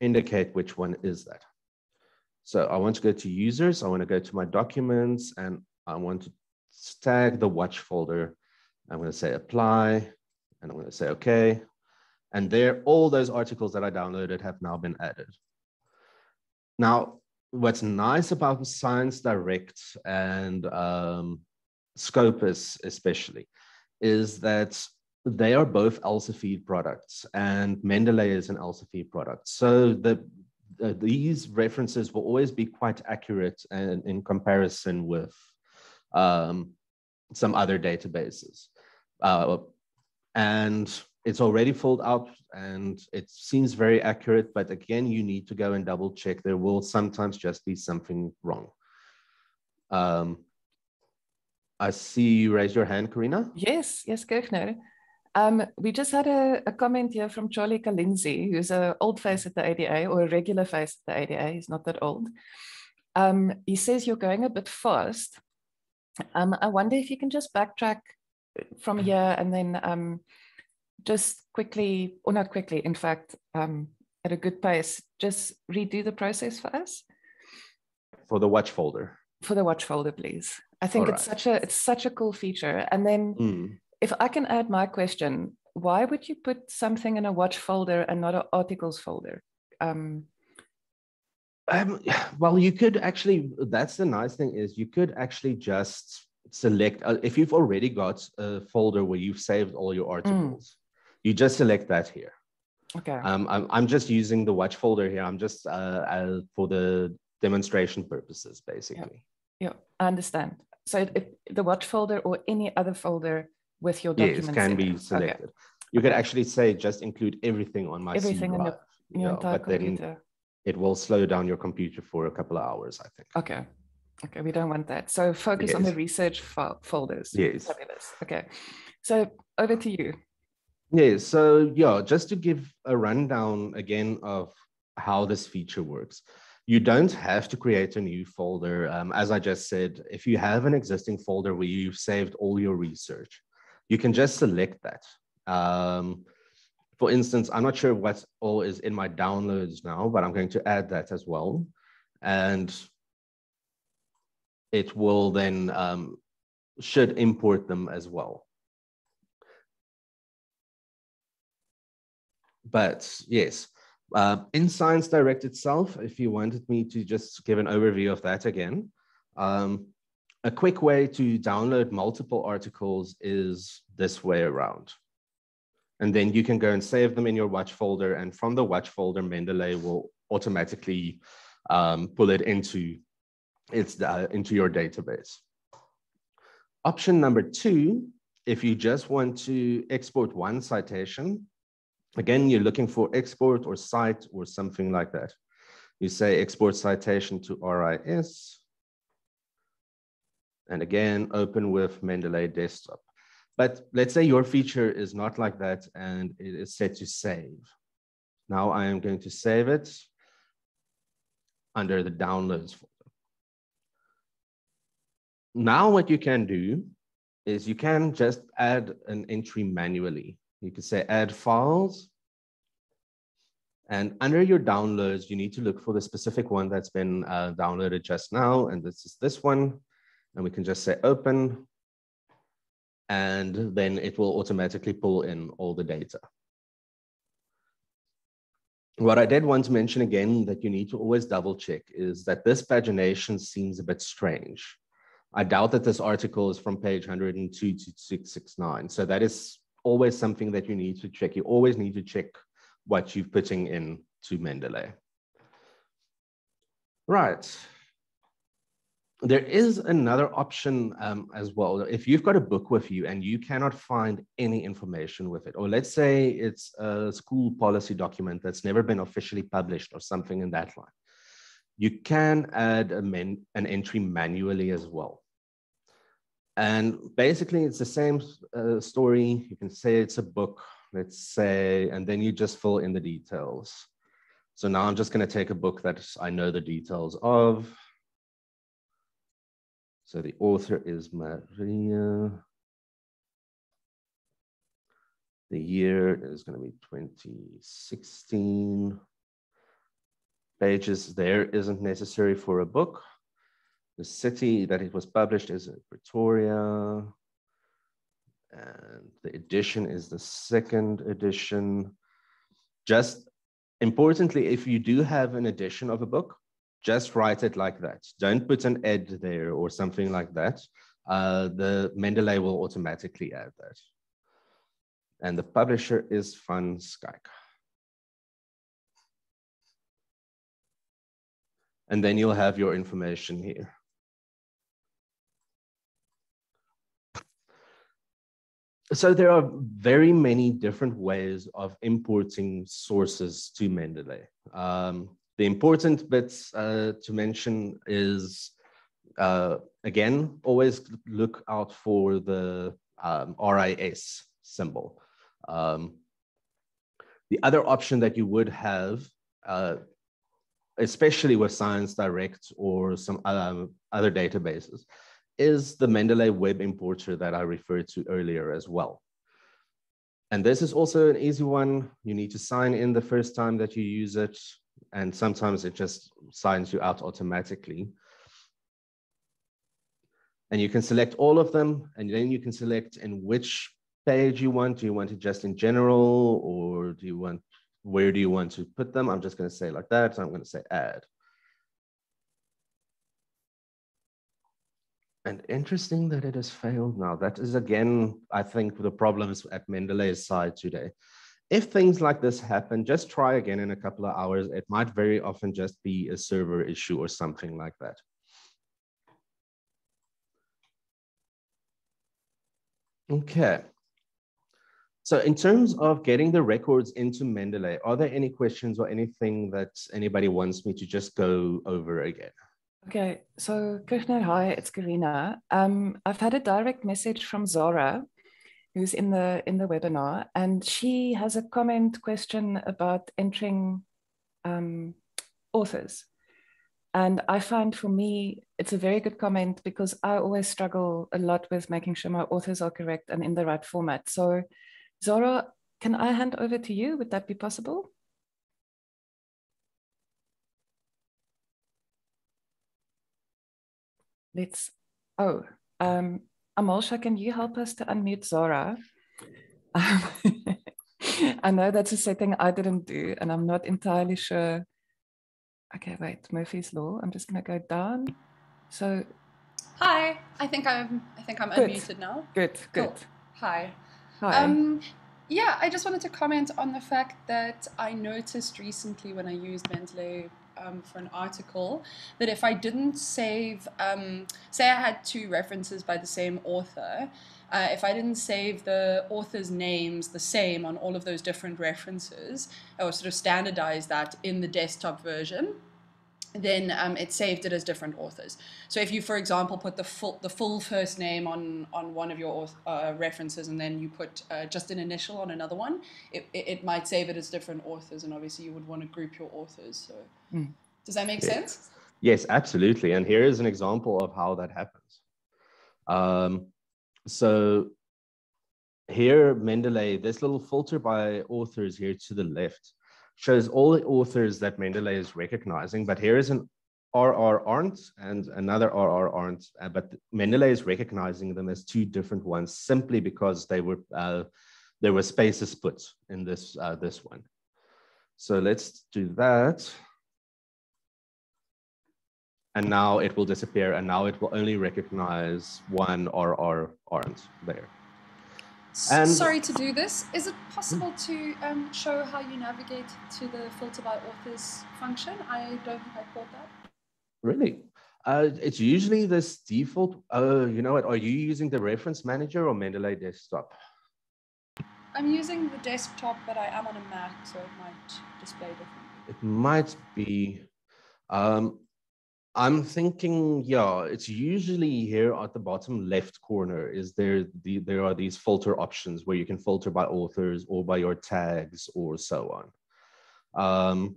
indicate which one is that. So I want to go to users. I want to go to my documents and I want to tag the watch folder. I'm going to say apply and I'm going to say okay. And there, all those articles that I downloaded have now been added. Now, what's nice about Science Direct and um, Scopus especially is that they are both Elsevier products and Mendeley is an Elsevier product. So the, uh, these references will always be quite accurate and in comparison with um, some other databases. Uh, and it's already filled out and it seems very accurate, but again, you need to go and double check. There will sometimes just be something wrong. Um, I see you raise your hand, Corina. Yes, yes, Kirchner. Um, we just had a, a, comment here from Charlie Kalinzi, who's an old face at the ADA or a regular face at the ADA. He's not that old. Um, he says you're going a bit fast. Um, I wonder if you can just backtrack from here and then um, just quickly, or not quickly, in fact, um, at a good pace, just redo the process for us? For the watch folder. For the watch folder, please. I think All it's right. such a it's such a cool feature. And then mm. if I can add my question, why would you put something in a watch folder and not an articles folder? Um, um, well, you could actually. That's the nice thing is you could actually just select uh, if you've already got a folder where you've saved all your mm. You just select that here. Okay. Um, I'm, I'm just using the watch folder here. I'm just uh, for the demonstration purposes, basically. Yeah, yeah I understand. So it, it, the watch folder or any other folder with your documents yes, can be selected. Okay. You okay. could actually say just include everything on my everything C drive, in your, your entire but computer. Then it will slow down your computer for a couple of hours, I think. Okay. Okay, we don't want that. So focus yes. on the research fo folders. Yes. Fabulous. Okay. So over to you. Yeah, so yeah, just to give a rundown again of how this feature works. You don't have to create a new folder. Um, as I just said, if you have an existing folder where you've saved all your research, you can just select that. Um, for instance, I'm not sure what all is in my downloads now, but I'm going to add that as well. And it will then um, should import them as well. But yes, uh, in Science Direct itself, if you wanted me to just give an overview of that again, um, a quick way to download multiple articles is this way around. And then you can go and save them in your watch folder. And from the watch folder, Mendeley will automatically um, pull it into, its, uh, into your database. Option number two, if you just want to export one citation, Again, you're looking for export or cite or something like that. You say export citation to RIS. And again, open with Mendeley desktop. But let's say your feature is not like that and it is set to save. Now I am going to save it under the downloads folder. Now what you can do is you can just add an entry manually. You can say add files. And under your downloads, you need to look for the specific one that's been uh, downloaded just now. And this is this one. And we can just say open. And then it will automatically pull in all the data. what I did want to mention again that you need to always double check is that this pagination seems a bit strange. I doubt that this article is from page 102 to 669. So that is always something that you need to check. You always need to check what you're putting in to Mendeley. Right. There is another option um, as well. If you've got a book with you and you cannot find any information with it, or let's say it's a school policy document that's never been officially published or something in that line, you can add men, an entry manually as well. And basically, it's the same uh, story. You can say it's a book, let's say, and then you just fill in the details. So now I'm just going to take a book that I know the details of. So the author is Maria. The year is going to be 2016. Pages there isn't necessary for a book. The city that it was published is Pretoria. And the edition is the second edition. Just importantly, if you do have an edition of a book, just write it like that. Don't put an ed there or something like that. Uh, the Mendeley will automatically add that. And the publisher is Van Schaik. And then you'll have your information here. So there are very many different ways of importing sources to Mendeley. Um, the important bits uh, to mention is, uh, again, always look out for the um, RIS symbol. Um, the other option that you would have, uh, especially with Science Direct or some um, other databases, is the Mendeley web importer that I referred to earlier as well. And this is also an easy one. You need to sign in the first time that you use it. And sometimes it just signs you out automatically. And you can select all of them. And then you can select in which page you want. Do you want it just in general or do you want, where do you want to put them? I'm just gonna say like that. So I'm gonna say add. And interesting that it has failed now. That is again, I think, the problems at Mendeley's side today. If things like this happen, just try again in a couple of hours. It might very often just be a server issue or something like that. Okay. So in terms of getting the records into Mendeley, are there any questions or anything that anybody wants me to just go over again? Okay, so hi, it's Corina. Um, I've had a direct message from Zara, who's in the in the webinar, and she has a comment question about entering um, authors. And I find for me, it's a very good comment because I always struggle a lot with making sure my authors are correct and in the right format. So, Zara, can I hand over to you? Would that be possible? Let's, oh, um, Amalsha, can you help us to unmute Zara? Um, I know that's a setting I didn't do, and I'm not entirely sure. Okay, wait, Murphy's Law. I'm just gonna go down. So Hi, I think I'm I think I'm good. unmuted now. Good, good. Cool. Hi. Hi. Um, yeah, I just wanted to comment on the fact that I noticed recently when I used Mendeley um, for an article that if I didn't save, um, say I had two references by the same author, uh, if I didn't save the author's names the same on all of those different references, or sort of standardize that in the desktop version, then um, it saved it as different authors. So if you, for example, put the full the full first name on on one of your uh, references and then you put uh, just an initial on another one, it, it, it, might save it as different authors. And obviously, you would want to group your authors. So mm. does that make yeah. sense? Yes, absolutely. And here is an example of how that happens. Um, so here, Mendeley, this little filter by authors here to the left shows all the authors that Mendeley is recognizing, but here is an RR Arndt and another RR Arndt, uh, but Mendeley is recognizing them as two different ones simply because they were uh, there were spaces put in this uh, this one. So let's do that. And now it will disappear and now it will only recognize one or aren't there. And Sorry to do this. Is it possible to um, show how you navigate to the filter by authors function? I don't think I caught that. Really? Uh, it's usually this default. Oh, you know what? Are you using the reference manager or Mendeley desktop? I'm using the desktop, but I am on a Mac, so it might display differently. It might be. Um, I'm thinking, yeah, it's usually here at the bottom left corner. Is there the there are these filter options where you can filter by authors or by your tags or so on. Um,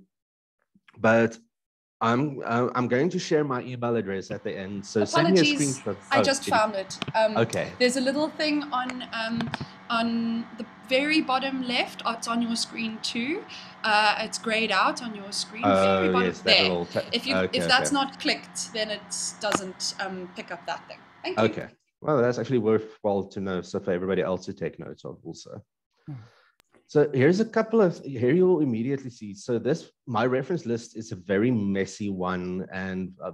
but I'm uh, I'm going to share my email address at the end. So Apologies, send me a screenshot. I oh, just found it. Um, okay. There's a little thing on um, on the very bottom left. Oh, it's on your screen too. Uh, it's grayed out on your screen. Oh, very bottom yes, there. if you okay, if that's okay. not clicked, then it doesn't um, pick up that thing. Thank you. Okay. Well, that's actually worthwhile to know. So for everybody else to take notes of also. Hmm. So here's a couple of, here you'll immediately see. So this, my reference list is a very messy one and uh,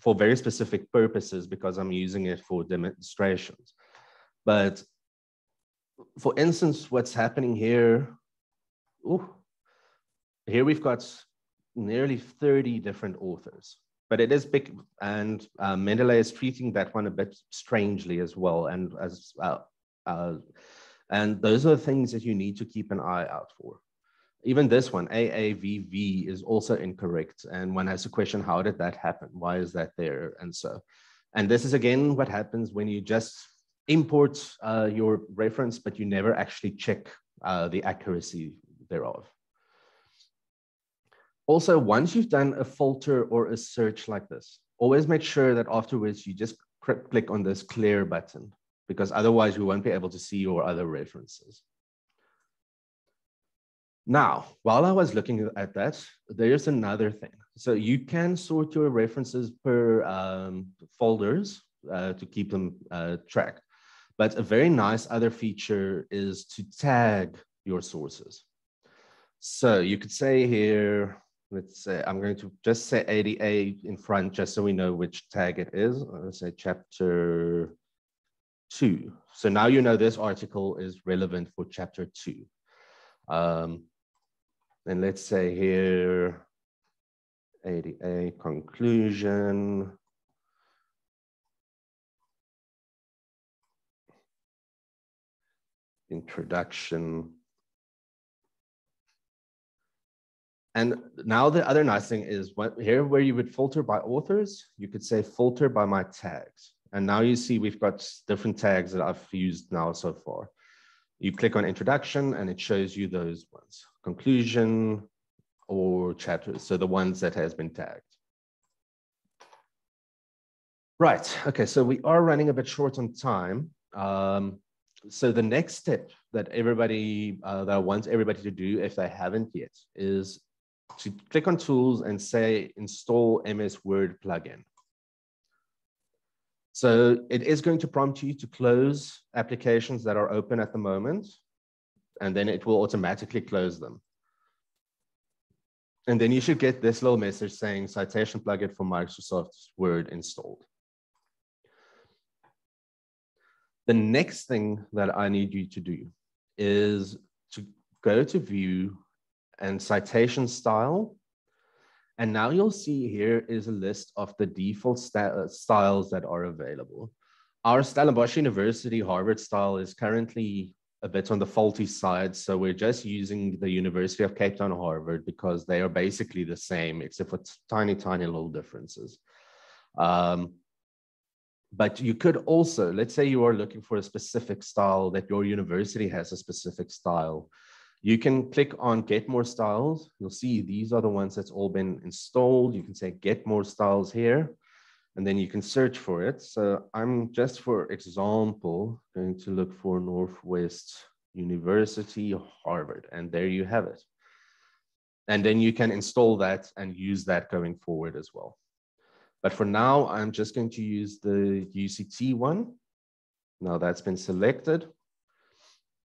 for very specific purposes because I'm using it for demonstrations. But for instance, what's happening here, ooh, here we've got nearly 30 different authors, but it is big and uh, Mendeley is treating that one a bit strangely as well. And as uh, uh, and those are the things that you need to keep an eye out for. Even this one, AAVV, is also incorrect. And one has to question, how did that happen? Why is that there? And so, and this is again what happens when you just import uh, your reference, but you never actually check uh, the accuracy thereof. Also, once you've done a filter or a search like this, always make sure that afterwards you just click on this clear button because otherwise we won't be able to see your other references. Now, while I was looking at that, there's another thing. So you can sort your references per um, folders uh, to keep them uh, tracked. But a very nice other feature is to tag your sources. So you could say here, let's say, I'm going to just say ADA in front, just so we know which tag it is. Let's say chapter two. So now you know this article is relevant for chapter two. Um, and let's say here, ADA conclusion. Introduction. And now the other nice thing is what, here where you would filter by authors, you could say filter by my tags. And now you see we've got different tags that I've used now so far. You click on introduction and it shows you those ones, conclusion or chapters. So the ones that has been tagged. Right, okay, so we are running a bit short on time. Um, so the next step that everybody, uh, that I want everybody to do if they haven't yet is to click on tools and say install MS Word plugin. So it is going to prompt you to close applications that are open at the moment, and then it will automatically close them. And then you should get this little message saying citation plugin for Microsoft Word installed. The next thing that I need you to do is to go to view and citation style and now you'll see here is a list of the default st styles that are available. Our Stellenbosch University Harvard style is currently a bit on the faulty side. So we're just using the University of Cape Town Harvard because they are basically the same, except for tiny, tiny little differences. Um, but you could also, let's say you are looking for a specific style that your university has a specific style. You can click on get more styles. You'll see these are the ones that's all been installed. You can say get more styles here, and then you can search for it. So I'm just for example, going to look for Northwest University, Harvard, and there you have it. And then you can install that and use that going forward as well. But for now, I'm just going to use the UCT one. Now that's been selected.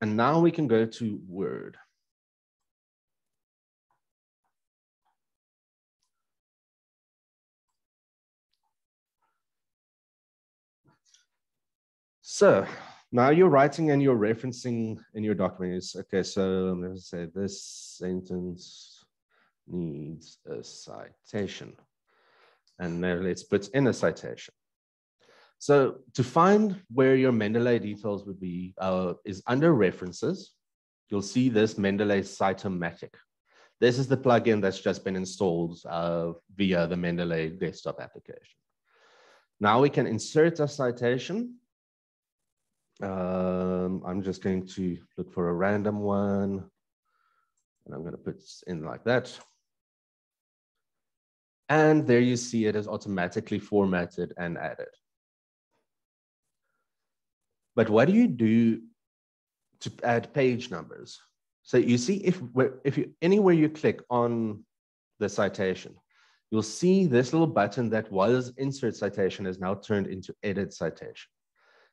And now we can go to Word. So now you're writing and you're referencing in your documents. Okay, so I'm going to say this sentence needs a citation. And now let's put in a citation. So to find where your Mendeley details would be uh, is under references. You'll see this Mendeley Cite-O-Matic. This is the plugin that's just been installed uh, via the Mendeley desktop application. Now we can insert a citation um, I'm just going to look for a random one. And I'm going to put in like that. And there you see it is automatically formatted and added. But what do you do to add page numbers? So you see if, if you anywhere you click on the citation, you'll see this little button that was insert citation is now turned into edit citation.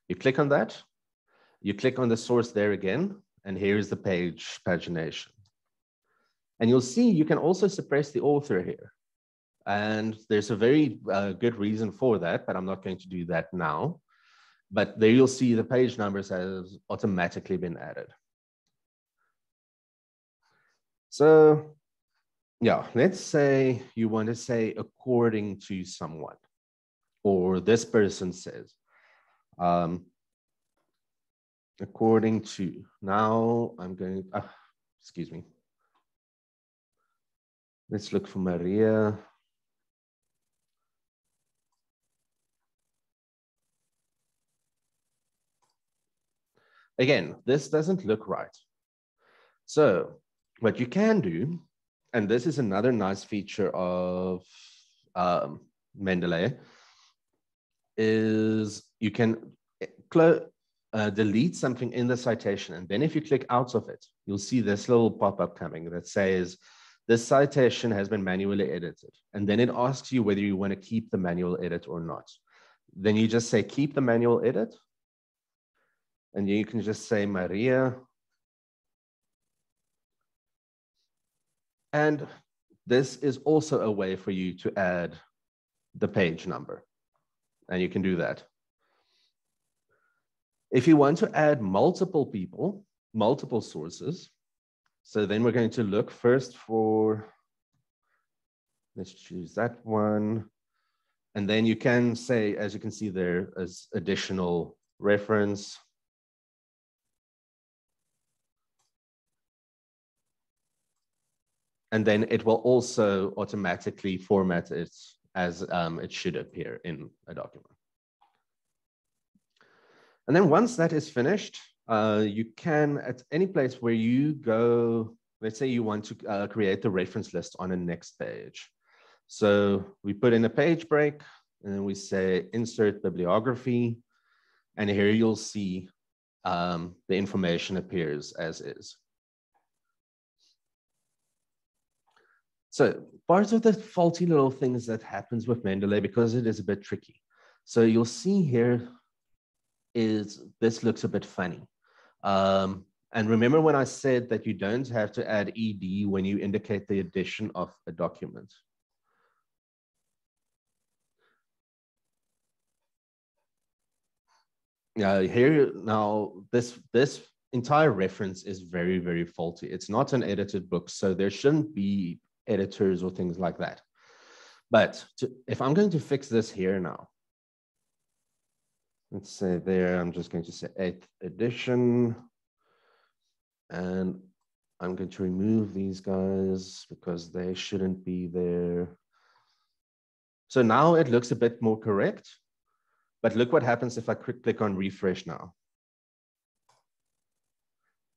You click on that, you click on the source there again, and here's the page pagination. And you'll see you can also suppress the author here. And there's a very uh, good reason for that, but I'm not going to do that now. But there you'll see the page numbers has automatically been added. So yeah, let's say you want to say according to someone, or this person says. Um, according to, now I'm going, uh, excuse me. Let's look for Maria. Again, this doesn't look right. So what you can do, and this is another nice feature of um, Mendeley, is you can uh, delete something in the citation. And then if you click out of it, you'll see this little pop-up coming that says, this citation has been manually edited. And then it asks you whether you want to keep the manual edit or not. Then you just say, keep the manual edit. And you can just say Maria. And this is also a way for you to add the page number. And you can do that. If you want to add multiple people, multiple sources, so then we're going to look first for, let's choose that one. And then you can say, as you can see there, as additional reference. And then it will also automatically format it as um, it should appear in a document. And then once that is finished, uh, you can, at any place where you go, let's say you want to uh, create the reference list on a next page. So we put in a page break and then we say insert bibliography. And here you'll see um, the information appears as is. So part of the faulty little things that happens with Mendeley because it is a bit tricky. So you'll see here is this looks a bit funny. Um, and remember when I said that you don't have to add ED when you indicate the addition of a document. Yeah, here now this this entire reference is very very faulty. It's not an edited book, so there shouldn't be editors or things like that. But to, if I'm going to fix this here now, let's say there, I'm just going to say eighth edition. And I'm going to remove these guys because they shouldn't be there. So now it looks a bit more correct, but look what happens if I click on refresh now.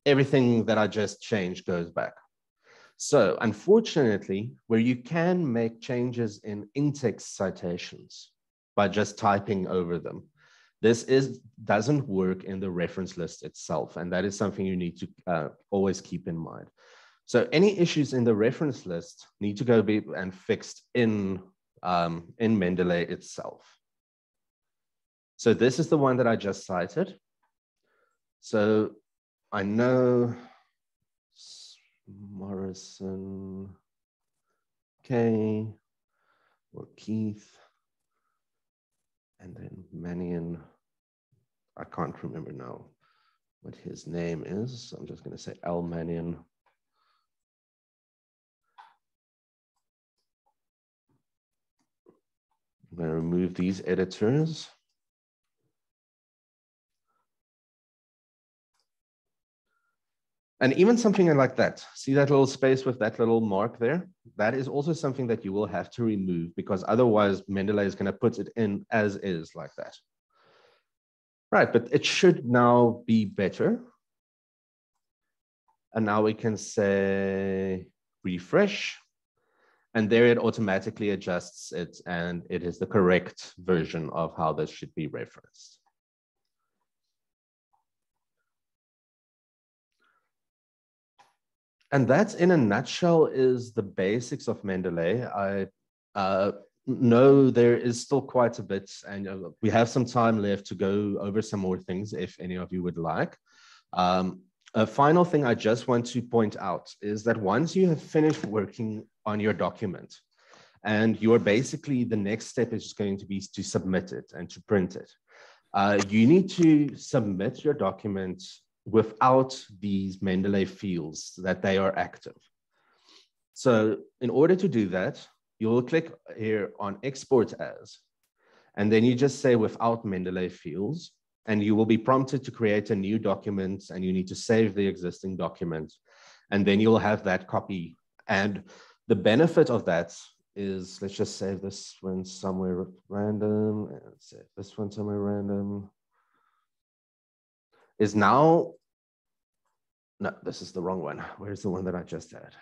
Everything that I just changed goes back. So unfortunately, where you can make changes in in-text citations by just typing over them, this is doesn't work in the reference list itself, and that is something you need to uh, always keep in mind. So any issues in the reference list need to go be and fixed in, um, in Mendeley itself. So this is the one that I just cited. So I know Morrison, K, or Keith, and then Manion I can't remember now what his name is. I'm just going to say Almanian. I'm going to remove these editors. And even something like that, see that little space with that little mark there? That is also something that you will have to remove because otherwise Mendeley is going to put it in as is like that. Right, but it should now be better. And now we can say refresh. And there it automatically adjusts it and it is the correct version of how this should be referenced. And that in a nutshell is the basics of Mendeley. I uh, know there is still quite a bit and uh, we have some time left to go over some more things if any of you would like. Um, a final thing I just want to point out is that once you have finished working on your document, and you're basically the next step is going to be to submit it and to print it. Uh, you need to submit your document without these Mendeley fields that they are active. So in order to do that, you'll click here on export as, and then you just say without Mendeley fields, and you will be prompted to create a new document and you need to save the existing document. And then you'll have that copy. And the benefit of that is, let's just save this one somewhere random and save this one somewhere random is now, no, this is the wrong one. Where's the one that I just had?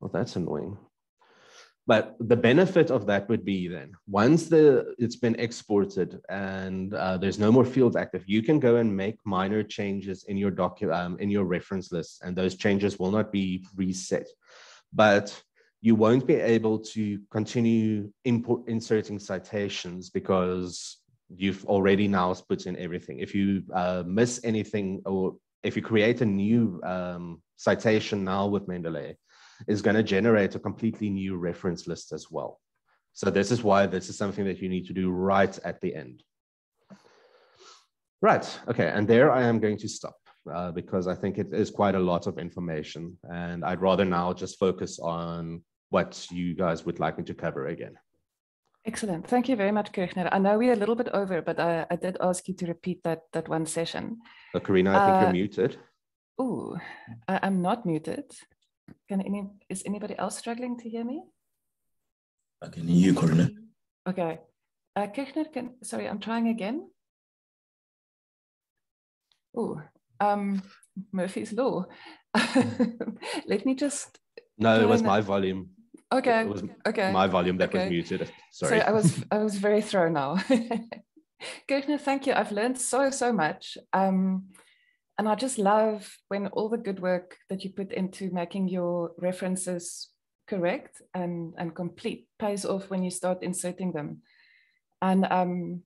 Well, that's annoying. But the benefit of that would be then once the it's been exported and uh, there's no more fields active, you can go and make minor changes in your document um, in your reference list, and those changes will not be reset. But you won't be able to continue inserting citations because you've already now put in everything. If you uh, miss anything or if you create a new um, citation now with Mendeley, is going to generate a completely new reference list as well. So this is why this is something that you need to do right at the end. Right, okay, and there I am going to stop uh, because I think it is quite a lot of information and I'd rather now just focus on what you guys would like me to cover again. Excellent. Thank you very much, Kirchner. I know we're a little bit over, but I, I did ask you to repeat that, that one session. Uh, Corina, I think uh, you're muted. Oh, I'm not muted. Can any is anybody else struggling to hear me? I can hear you, Corina. Okay. Uh, Kirchner, can sorry, I'm trying again. Oh, um, Murphy's law. Let me just. No, it was my volume. Okay. It was okay. My volume that okay. was muted. Sorry. So I was I was very thrown now. Kirchner, thank you. I've learned so so much. Um, and I just love when all the good work that you put into making your references correct and, and complete pays off when you start inserting them. And um,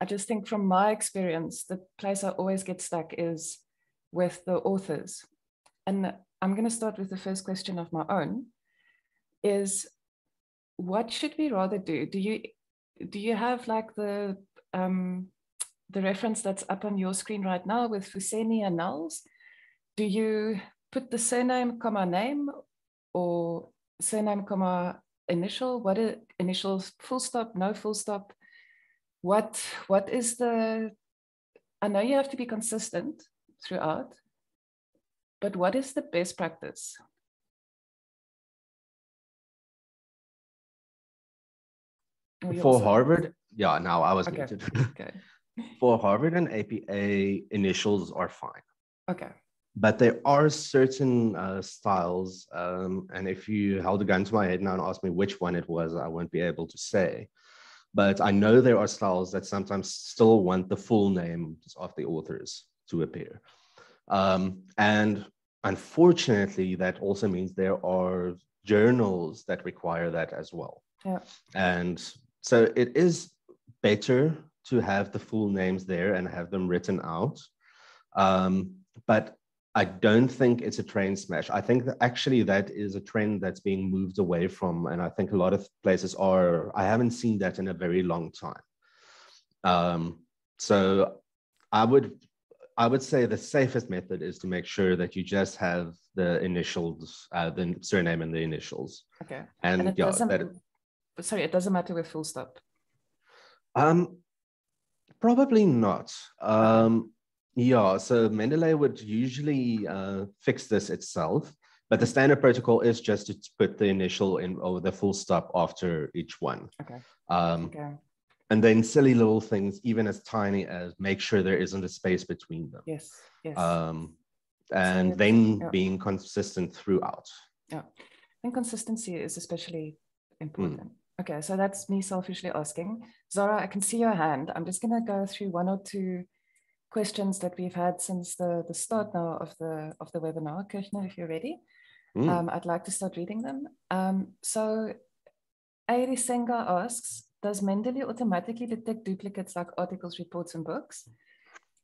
I just think from my experience, the place I always get stuck is with the authors. And I'm going to start with the first question of my own is what should we rather do? Do you do you have like the um, the reference that's up on your screen right now with Fuseni and Nulls, do you put the surname comma name or surname comma initial? What is initials full stop, no full stop? What what is the I know you have to be consistent throughout, but what is the best practice? For Harvard, yeah, now I was okay. muted. okay. For Harvard and APA, initials are fine. Okay. But there are certain uh, styles, um, and if you held a gun to my head now and asked me which one it was, I won't be able to say. But I know there are styles that sometimes still want the full names of the authors to appear. Um, and unfortunately, that also means there are journals that require that as well. Yeah. And so it is better to have the full names there and have them written out. Um, but I don't think it's a train smash. I think that actually that is a trend that's being moved away from, and I think a lot of places are. I haven't seen that in a very long time. Um, so I would I would say the safest method is to make sure that you just have the initials, uh, the surname and the initials. Okay. And, And yeah, that, sorry, it doesn't matter with full stop. um, probably not. Um, yeah, so Mendeley would usually uh, fix this itself, but the standard protocol is just to put the initial in or the full stop after each one. Okay. Um, Okay. and then silly little things, even as tiny as make sure there isn't a space between them. Yes. Yes. Um, and it's- then yeah. being consistent throughout. Yeah. And consistency is especially important. Okay, so that's me selfishly asking. Zara, I can see your hand. I'm just going to go through one or two questions that we've had since the, the start now of the of the webinar. Kirchner, if you're ready, Mm. um, I'd like to start reading them. Um, so Airi Senga asks, does Mendeley automatically detect duplicates like articles, reports, and books?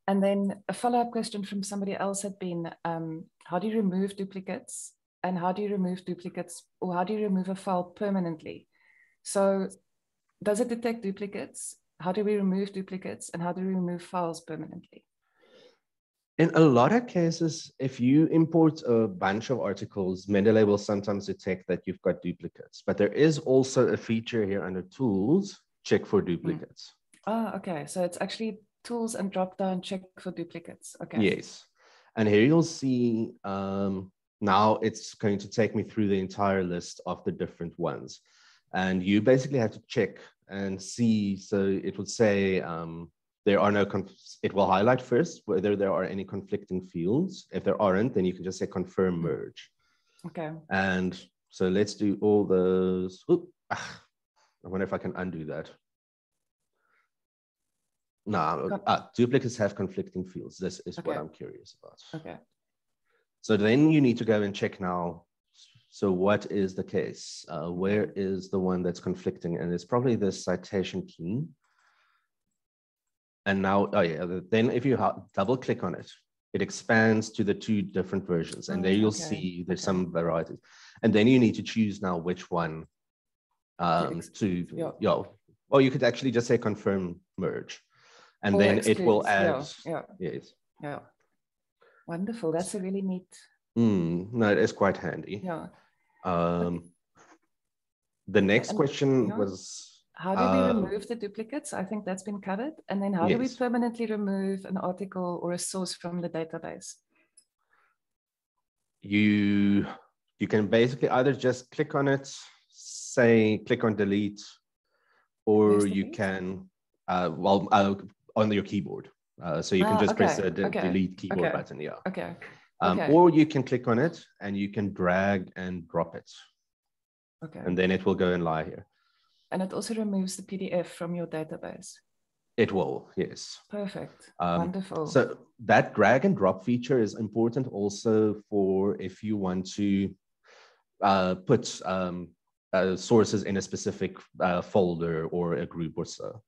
And then a follow-up question from somebody else had been, um, how do you remove duplicates? And how do you remove duplicates or how do you remove a file permanently? So does it detect duplicates? How do we remove duplicates? And how do we remove files permanently? In a lot of cases, if you import a bunch of articles, Mendeley will sometimes detect that you've got duplicates. But there is also a feature here under tools, check for duplicates. Ah, okay. So it's actually tools and drop down check for duplicates. Okay. Yes. And here you'll see um, now it's going to take me through the entire list of the different ones. And you basically have to check and see. So it would say um, there are no, conf- it will highlight first whether there are any conflicting fields. If there aren't, then you can just say confirm merge. Okay. And so let's do all those. Oop, ah, I wonder if I can undo that. No, Con- ah, duplicates have conflicting fields. This is what I'm curious about. Okay. So then you need to go and check now. So what is the case? Uh, where is the one that's conflicting? And it's probably the citation key. And now, oh yeah, then if you double click on it, it expands to the two different versions. And Oh, there you'll okay, see there's okay. some varieties. And then you need to choose now which one um, to, yeah. yeah. Well, you could actually just say confirm merge. And Or then it will excludes, yeah, add, Yeah. yes. Yeah. Wonderful. That's a really neat. Mm, no, it is quite handy. Yeah. Um, the next And- question yeah. was How do we Uh, remove the duplicates? I think that's been covered. And then how do we permanently remove an article or a source from the database? you you can basically either just click on it, say click on delete, or you delete? can uh, well uh, on your keyboard. Uh, so you can Ah, just press the de- okay, delete keyboard okay. button, yeah. Okay. Um, okay. Or you can click on it and you can drag and drop it, Okay. and then it will go and lie here. And it also removes the PDF from your database. It will, yes. Perfect. Um, Wonderful. So that drag and drop feature is important also for if you want to uh, put um, uh, sources in a specific uh, folder or a group or so.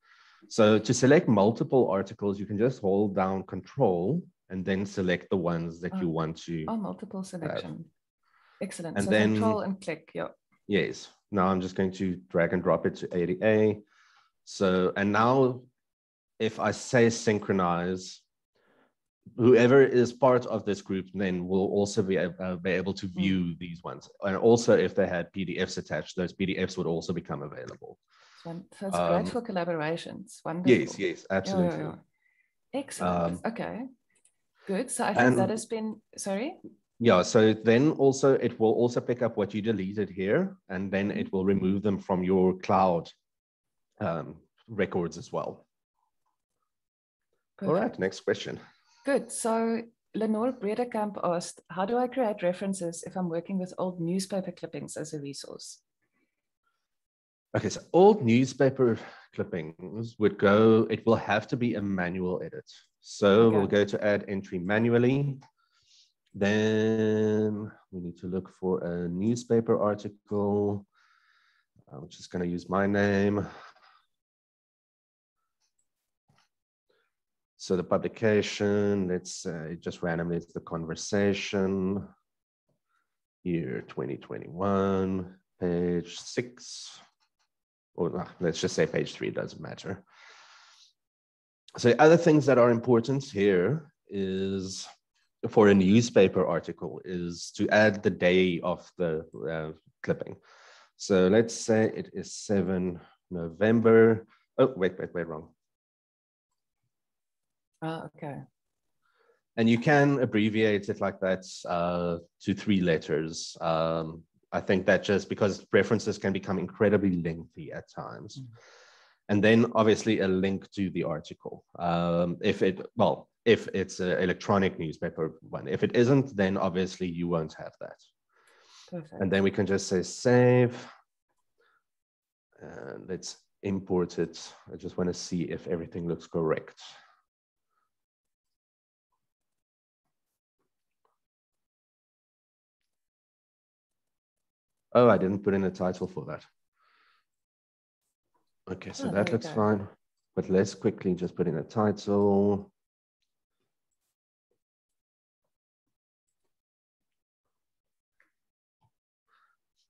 So to select multiple articles, you can just hold down control and then select the ones that you Oh. want to. oh, multiple selection. Excellent. And so then- control and click. Yeah. Yes. Now I'm just going to drag and drop it to 80A. So, and now if I say synchronize, whoever is part of this group then will also be, uh, be able to view these ones. And also if they had PDFs attached, those PDFs would also become available. So it's Um, great for collaborations. Wonderful. Yes, yes, absolutely. Excellent. Um, okay. Good. So I think that has been, sorry? Yeah, so then also it will also pick up what you deleted here, and then it will remove them from your cloud um, records as well. All Perfect. right, next question. Good. So Lenore Bredenkamp asked, how do I create references if I'm working with old newspaper clippings as a resource? Okay, so old newspaper clippings would go, it will have to be a manual edit. So we'll go to add entry manually. Then we need to look for a newspaper article. I'm just going to use my name. So the publication, let's say just randomly, it's the conversation, year 2021, page six, or ah, let's just say page three, doesn't matter. So other things that are important here is for a newspaper article is to add the day of the uh, clipping. So let's say it is 7 November. Oh, wait, wait, wait, wrong. Oh, okay. And you can abbreviate it like that uh, to three letters. Um, I think that just because references can become incredibly lengthy at times. Mm. And then obviously a link to the article. Um, if it, well, if it's an electronic newspaper one. If it isn't, then obviously you won't have that. Perfect. And then we can just say save. And let's import it. I just want to see if everything looks correct. Oh, I didn't put in a title for that. Okay, so oh, that looks fine. But let's quickly just put in a title.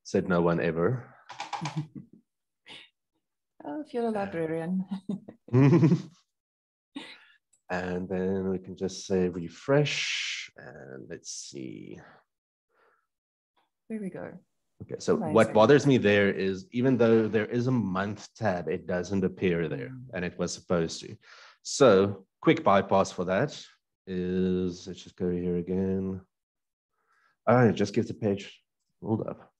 Said no one ever. oh, if you're a librarian. and then we can just say refresh and let's see. There we go. Okay, so Amazing. what bothers me there is even though there is a month tab, it doesn't appear there mm. and it was supposed to. So quick bypass for that is, let's just go here again. Oh, just give the page, hold up.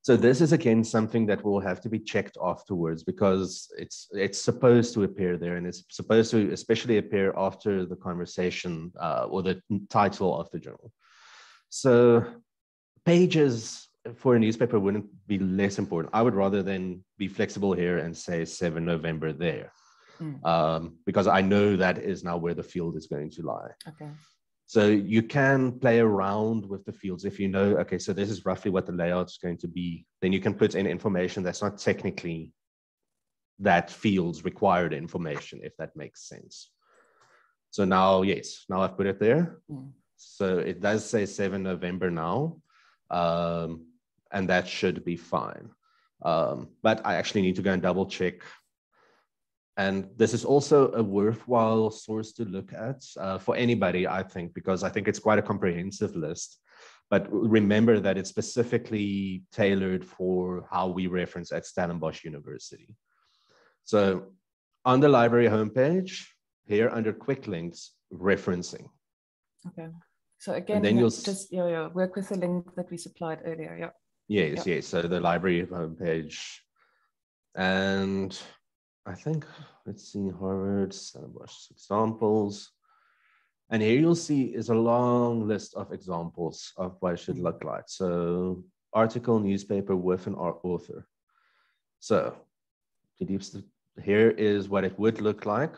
So this is again something that will have to be checked afterwards because it's it's supposed to appear there and it's supposed to especially appear after the conversation uh, or the title of the journal. So pages for a newspaper wouldn't be less important. I would rather than be flexible here and say 7 November there. Mm. Um, because I know that is now where the field is going to lie. Okay. So you can play around with the fields if you know, okay, so this is roughly what the layout is going to be. Then you can put in information that's not technically that field's required information, if that makes sense. So now, yes, now I've put it there. Mm. So it does say 7 November now, um, and that should be fine. Um, but I actually need to go and double check and this is also a worthwhile source to look at uh, for anybody, I think, because I think it's quite a comprehensive list. But remember that it's specifically tailored for how we reference at Stellenbosch University. So on the library homepage, here under quick links, referencing. Okay. So again, and then you'll just yeah, yeah, work with the link that we supplied earlier. Yeah. Yes, yes. So the library homepage. And I think, let's see, Harvard, Stellenbosch examples. And here you'll see is a long list of examples of what it should mm. look like. So article, newspaper with an author. So here is what it would look like.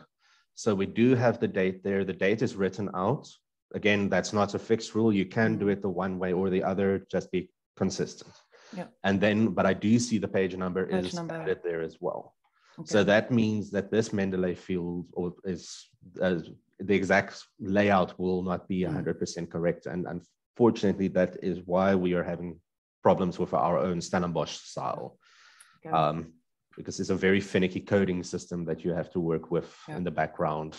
So we do have the date there. The date is written out. Again, that's not a fixed rule. You can do it the one way or the other, just be consistent. Yeah. And then, but I do see the page number page is number. added there as well. Okay. So that means that this Mendeley field or is uh, the exact layout will not be 100% mm. correct. And unfortunately, that is why we are having problems with our own Stellenbosch style. Okay. Um, because it's a very finicky coding system that you have to work with yeah. in the background.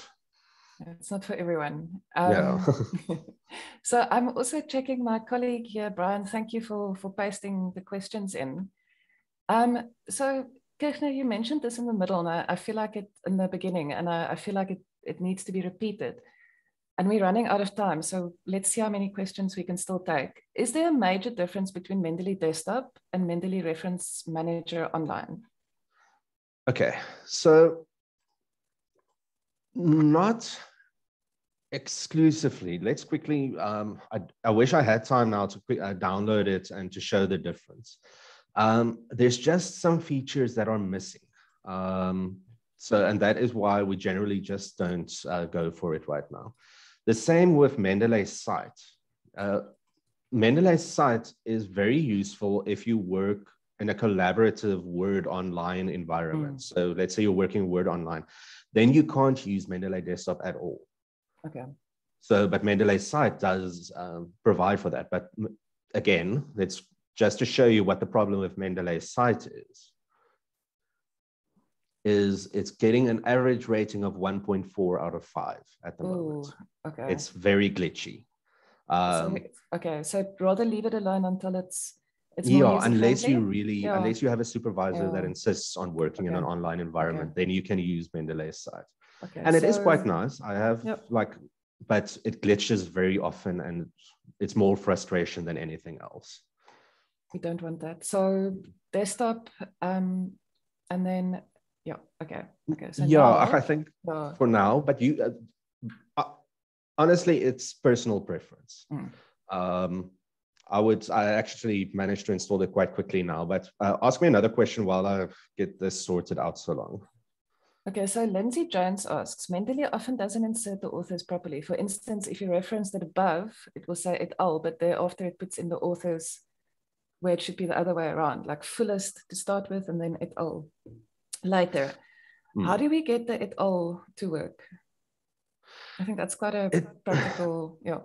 It's not for everyone. Um, yeah. so I'm also checking my colleague here, Brian. Thank you for for pasting the questions in. Um, so Kirchner, you mentioned this in the middle, and I, I feel like it in the beginning, and I, I, feel like it, it needs to be repeated. And we're running out of time, so let's see how many questions we can still take. Is there a major difference between Mendeley Desktop and Mendeley Reference Manager Online? Okay, so not exclusively. Let's quickly, um, I, I, wish I had time now to quick, uh, download it and to show the difference. Um, there's just some features that are missing. Um, so, and that is why we generally just don't uh, go for it right now. The same with Mendeley Cite. Uh, Mendeley Cite is very useful if you work in a collaborative Word online environment. Mm. So let's say you're working Word online, then you can't use Mendeley Desktop at all. Okay. So, but Mendeley Cite does um, provide for that. But again, let's just to show you what the problem with Mendeley Cite is. Is it's getting an average rating of 1.4 out of five at the Ooh, moment. Okay. It's very glitchy. Um, so, okay, so rather leave it alone until it's it's yeah, unless you really, yeah. unless you have a supervisor yeah. that insists on working okay. in an online environment, okay. then you can use Mendeley's site. Okay, and it so, is quite nice. I have yep. like, but it glitches very often, and it's more frustration than anything else. We don't want that. So desktop, um, and then yeah, okay, okay. So yeah, now, I think for now, but you, uh, uh, honestly, it's personal preference. Mm. Um, I would, I actually managed to install it quite quickly now, but uh, ask me another question while I get this sorted out so long. Okay, so Lindsay Jones asks, Mendeley often doesn't insert the authors properly. For instance, if you reference it above, it will say et al, but thereafter it puts in the authors where it should be the other way around, like fullest to start with and then et al later. Hmm. How do we get the et al to work? I think that's quite a it, practical, yeah.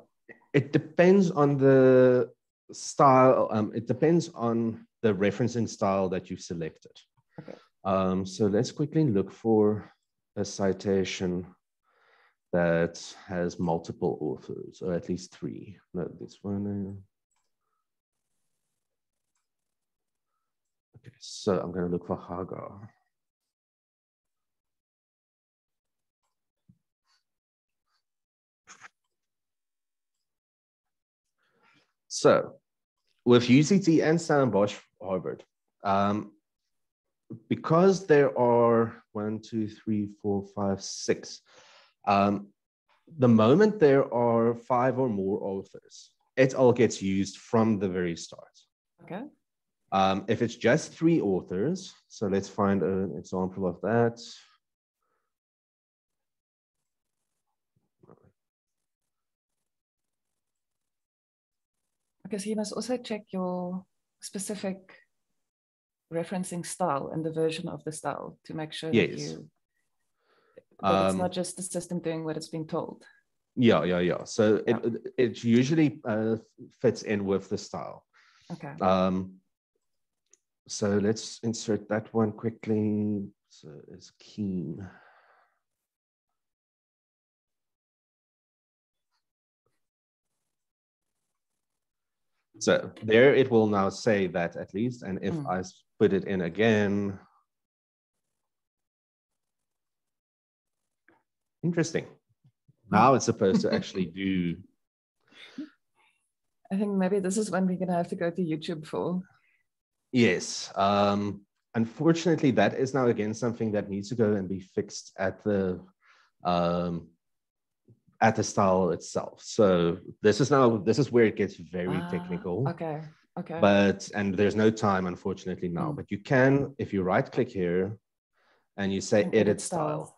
It depends on the style, um, it depends on the referencing style that you've selected. Okay. Um, so let's quickly look for a citation that has multiple authors, or at least three. No, this one. Uh... Okay, so I'm going to look for Hagar. So with UCT and Stellenbosch Harvard, um, because there are one, two, three, four, five, six, um, the moment there are five or more authors, it all gets used from the very start. Okay. Um, if it's just three authors, so let's find an example of that. Okay, so you must also check your specific referencing style and the version of the style to make sure yes. that you that um, it's not just the system doing what it's been told. Yeah, yeah, yeah. So yeah. it it usually uh, fits in with the style. Okay. Um, so let's insert that one quickly. So it's keen. So there it will now say that at least, and if mm. I put it in again, interesting. Now it's supposed to actually do. I think maybe this is when we're gonna have to go to YouTube for. Yes. Um, unfortunately, that is now again something that needs to go and be fixed at the um, at the style itself. So this is now this is where it gets very ah, technical. Okay. Okay. But and there's no time unfortunately now. Mm. But you can if you right click here and you say edit, edit style. style.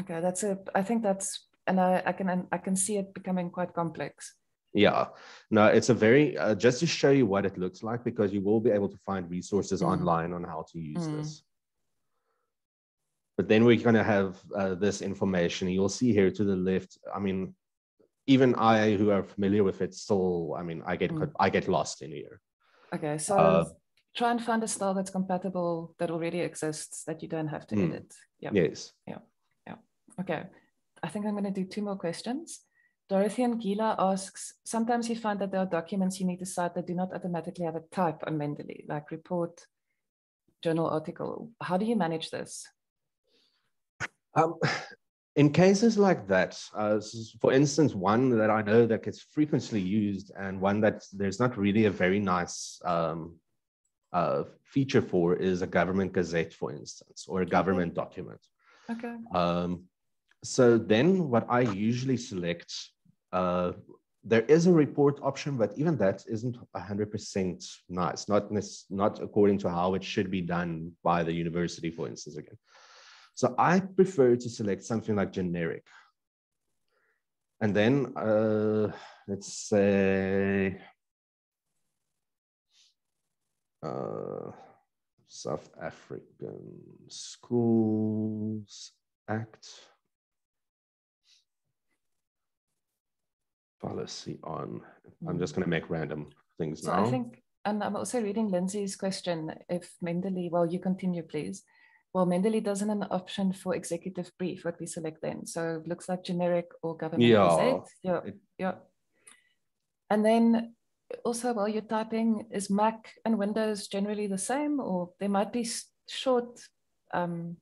Okay, that's a. I think that's and I, I can I can see it becoming quite complex. Yeah, no, it's a very uh, just to show you what it looks like because you will be able to find resources mm. online on how to use mm. this. But then we're going to have uh, this information. You'll see here to the left. I mean, even I, who are familiar with it, still. I mean, I get mm. I get lost in here. Okay, so uh, try and find a style that's compatible that already exists that you don't have to mm. edit. Yeah. Yes. Yeah. Yeah. Okay. I think I'm going to do two more questions. Dorothy and Gila asks, sometimes you find that there are documents you need to cite that do not automatically have a type on Mendeley, like report, journal article. How do you manage this? Um, in cases like that, uh, for instance, one that I know that gets frequently used and one that there's not really a very nice um, uh, feature for is a government gazette, for instance, or a government okay. document. Okay. Um, so then what I usually select, uh, there is a report option, but even that isn't 100% nice, not, not according to how it should be done by the university, for instance, again. So I prefer to select something like generic. And then uh, let's say, uh, South African Schools Act policy on. I'm just going to make random things So now. I think, and I'm also reading Lindsay's question, if Mendeley, well, you continue, please. Well, Mendeley doesn't have an option for executive brief, what we select then. So it looks like generic or government Yeah. Yeah, yeah. And then also while you're typing, is Mac and Windows generally the same or there might be short, um,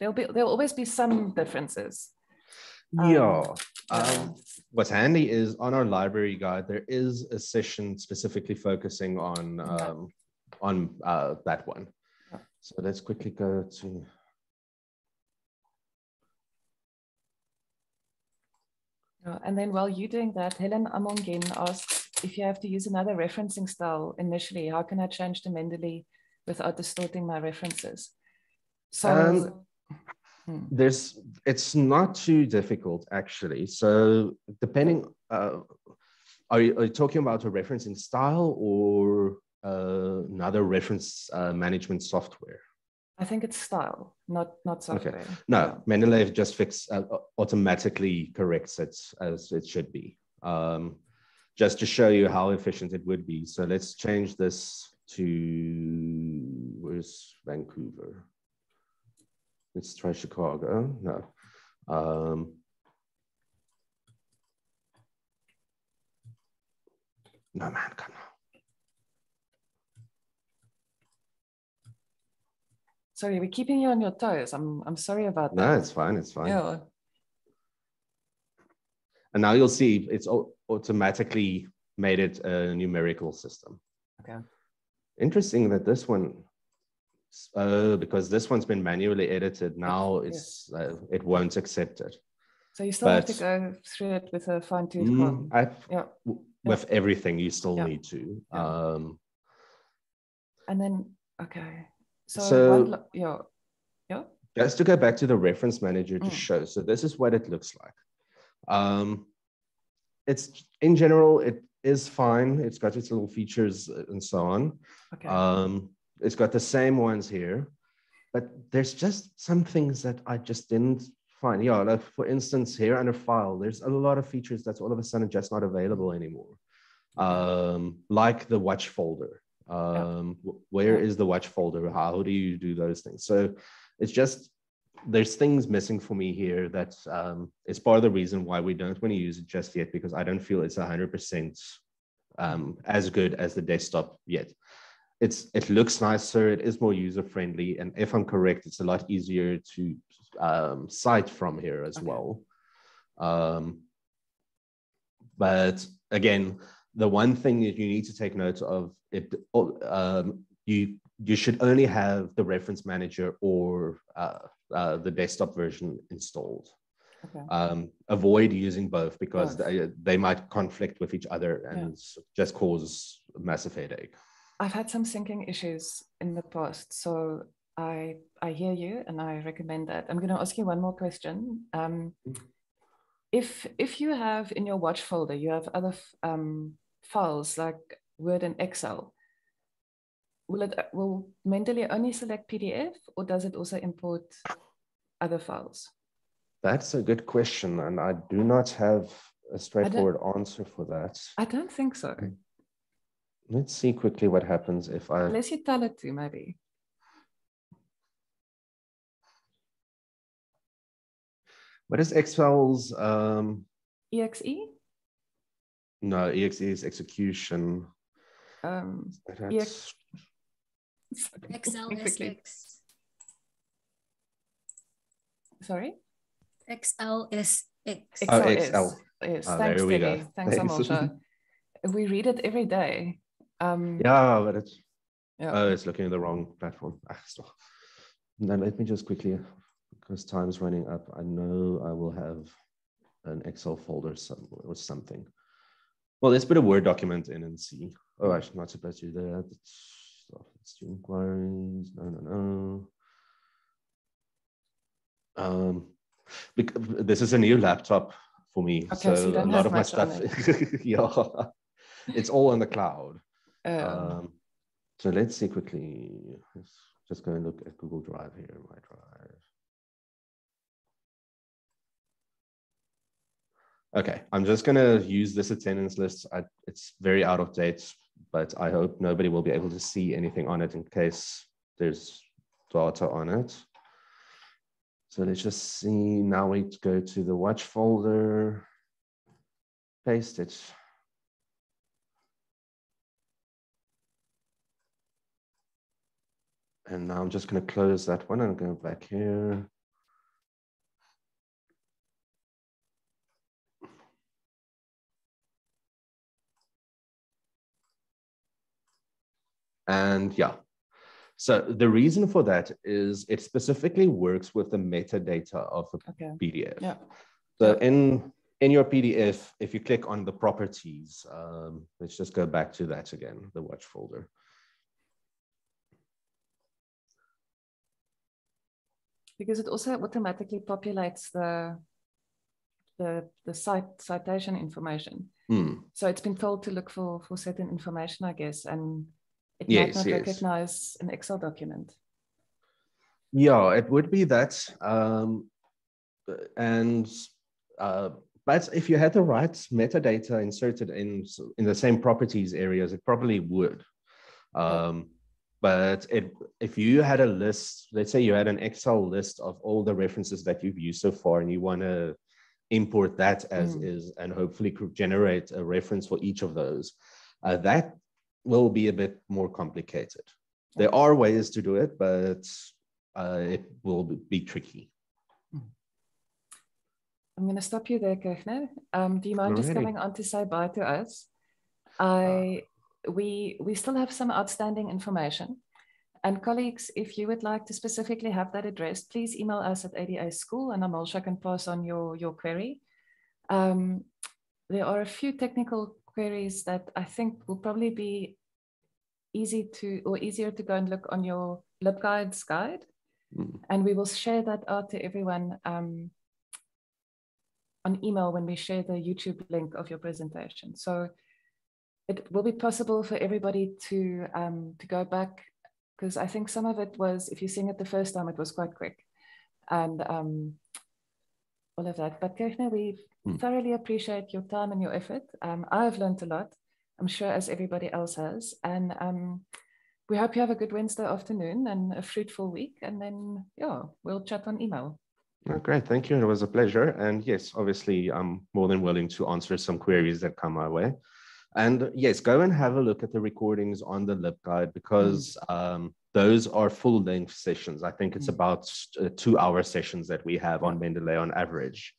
there'll be, there'll always be some differences. Um, yeah. yeah. Um, what's handy is on our library guide, there is a session specifically focusing on um, on uh, that one. So let's quickly go to. And then while you're doing that, Helen Amongen asks if you have to use another referencing style initially, how can I change to Mendeley without distorting my references? So, Um, Hmm. There's, it's not too difficult actually. So depending, uh, are, you, are you talking about a referencing style or another reference uh, management software? I think it's style, not not software. No, Mendeley just fix uh, automatically corrects it as it should be. Um, just to show you how efficient it would be. So let's change this to where's Vancouver? Let's try Chicago. No. Um, no man, come on. Sorry, we're keeping you on your toes. I'm I'm sorry about that. No, it's fine. It's fine. Yeah. And now you'll see it's automatically made it a numerical system. Okay. Interesting that this one, uh, because this one's been manually edited, now Yes. it's uh, it won't accept it. So you still have to go through it with a fine tooth comb. Yeah. with everything, you still Yeah. need to. Yeah. Um, And then okay. So, So- one yeah. Yeah. just to go back to the reference manager to Mm. show. So this is what it looks like. Um, it's in general, it is fine. It's got its little features and so on. Okay. Um, it's got the same ones here, but there's just some things that I just didn't find. Yeah, like for instance, here under file, there's a lot of features that's all of a sudden just not available anymore. Um, like the watch folder. Um, Yeah. is the watch folder? How do you do those things? So it's just there's things missing for me here that um, is part of the reason why we don't want to use it just yet because I don't feel it's 100% um, as good as the desktop yet. It's it looks nicer, it is more user friendly, and if I'm correct, it's a lot easier to um, cite from here as Okay. well. Um, but again, the one thing that you need to take note of it um, you you should only have the reference manager or uh, uh, the desktop version installed. okay. Um, avoid using both because Both. they, they might conflict with each other and s- just cause massive headache. I've had some syncing issues in the past, so I I hear you and I recommend that. I'm going to ask you one more question. Um, if if you have in your watch folder, you have other um, files like Word and Excel. Will it will Mendeley only select PDF or does it also import other files? That's a good question, and I do not have a straightforward answer for that. I don't think so. Let's see quickly what happens if I. Unless you tell it to, maybe. What is Excel's? Um, EXE? no, EXE is execution. Um, That's- Excel quickly. SX. Sorry? XL is X. Oh, Excel Excel. is. Yes, Oh, thanks, there we go. Debbie. Thanks, Thanks. We read it every day. Um, Yeah, but it's yeah. oh, it's looking at the wrong platform. Ah, stop. Then let me just quickly, because time's running up. I know I will have an Excel folder some, or something. Well, let's put a Word document in and see. Oh, I'm not supposed to do that. It's, oh, let's do inquiries. No, no, no. Um, bec- this is a new laptop for me, Okay, so so, a lot of my stuff, yeah, it's all on the cloud. Um, Um, so let's see quickly. Let's just go and look at Google Drive here, my drive. Okay, I'm just gonna use this attendance list. I, it's very out of date, but I hope nobody will be able to see anything on it in case there's data on it. So let's just see, now we go to the watch folder, paste it. And now I'm just gonna close that one and go back here. And yeah, so the reason for that is it specifically works with the metadata of the Okay. PDF. Yeah. So in in your PDF, if you click on the properties, um, let's just go back to that again, the watch folder. Because it also automatically populates the the the site citation information. Hmm. So it's been told to look for for certain information, I guess, and it Yes, might not yes. recognize an Excel document. Yeah, it would be that. Um, and uh, but if you had the right metadata inserted in in the same properties areas, it probably would. Um, but it, if you had a list, let's say you had an Excel list of all the references that you've used so far, and you want to import that as Mm. is, and hopefully generate a reference for each of those, uh, that will be a bit more complicated. There are ways to do it, but uh, it will be tricky. I'm going to stop you there, Kirchner. Um, do you mind just coming on to say bye to us? I we we still have some outstanding information. And colleagues, if you would like to specifically have that addressed, please email us at ADA School and Amalsha can pass on your, your query. Um, there are a few technical queries that I think will probably be easy to or easier to go and look on your LibGuides guide. Mm. And we will share that out to everyone um, on email when we share the YouTube link of your presentation. So it will be possible for everybody to um, to go back because I think some of it was, if you sing it the first time, it was quite quick and um, all of that. But Kirchner, we Hmm. thoroughly appreciate your time and your effort. Um, I've learned a lot, I'm sure as everybody else has. And um, we hope you have a good Wednesday afternoon and a fruitful week. And then, yeah, we'll chat on email. Oh, great, thank you. It was a pleasure. And yes, obviously, I'm more than willing to answer some queries that come my way. And yes, go and have a look at the recordings on the LibGuide because um, those are full length sessions. I think it's Mm. about uh, two hour sessions that we have on Mendeley on average.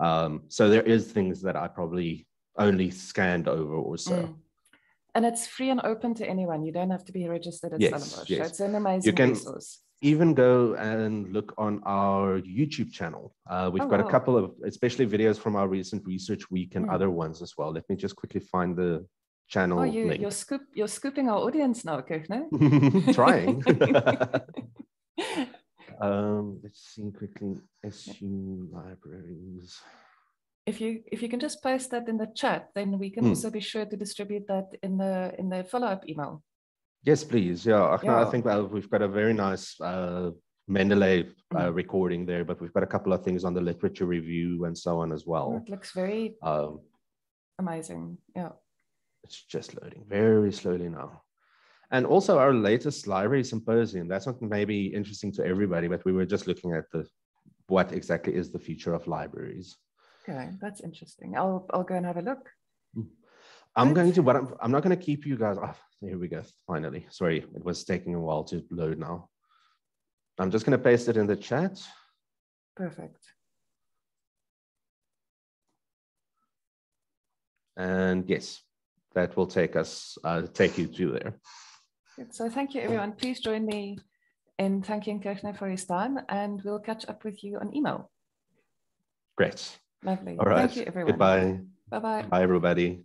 Um, so there is things that I probably only scanned over or so. Mm. And it's free and open to anyone. You don't have to be registered at Yes, Stellenbosch. yes. It's an amazing you can- resource. even go and look on our YouTube channel. Uh, we've Oh, got a couple of, especially videos from our recent research week and Hmm. other ones as well. Let me just quickly find the channel Oh, you, link. you're, scoop, you're scooping our audience now, Kirchner. Trying. um, let's see quickly. SU libraries. if you if you can just post that in the chat, then we can Hmm. also be sure to distribute that in the in the follow-up email. Yes, please. Yeah, no, I think well, we've got a very nice uh, Mendeley uh, Mm. recording there, but we've got a couple of things on the literature review and so on as well. It looks very Um, amazing. Yeah. It's just loading very slowly now. And also our latest library symposium, that's not maybe interesting to everybody, but we were just looking at the what exactly is the future of libraries. Okay, that's interesting. I'll I'll go and have a look. I'm going to, but I'm, I'm not going to keep you guys off. Here we go. Finally. Sorry, it was taking a while to load now. I'm just going to paste it in the chat. Perfect. And yes, that will take us, uh, take you to there. Good. So thank you, everyone. Please join me in thanking Kirchner for his time, and we'll catch up with you on email. Great. Lovely. All right. Thank you, everyone. Goodbye. Bye bye. Bye, everybody.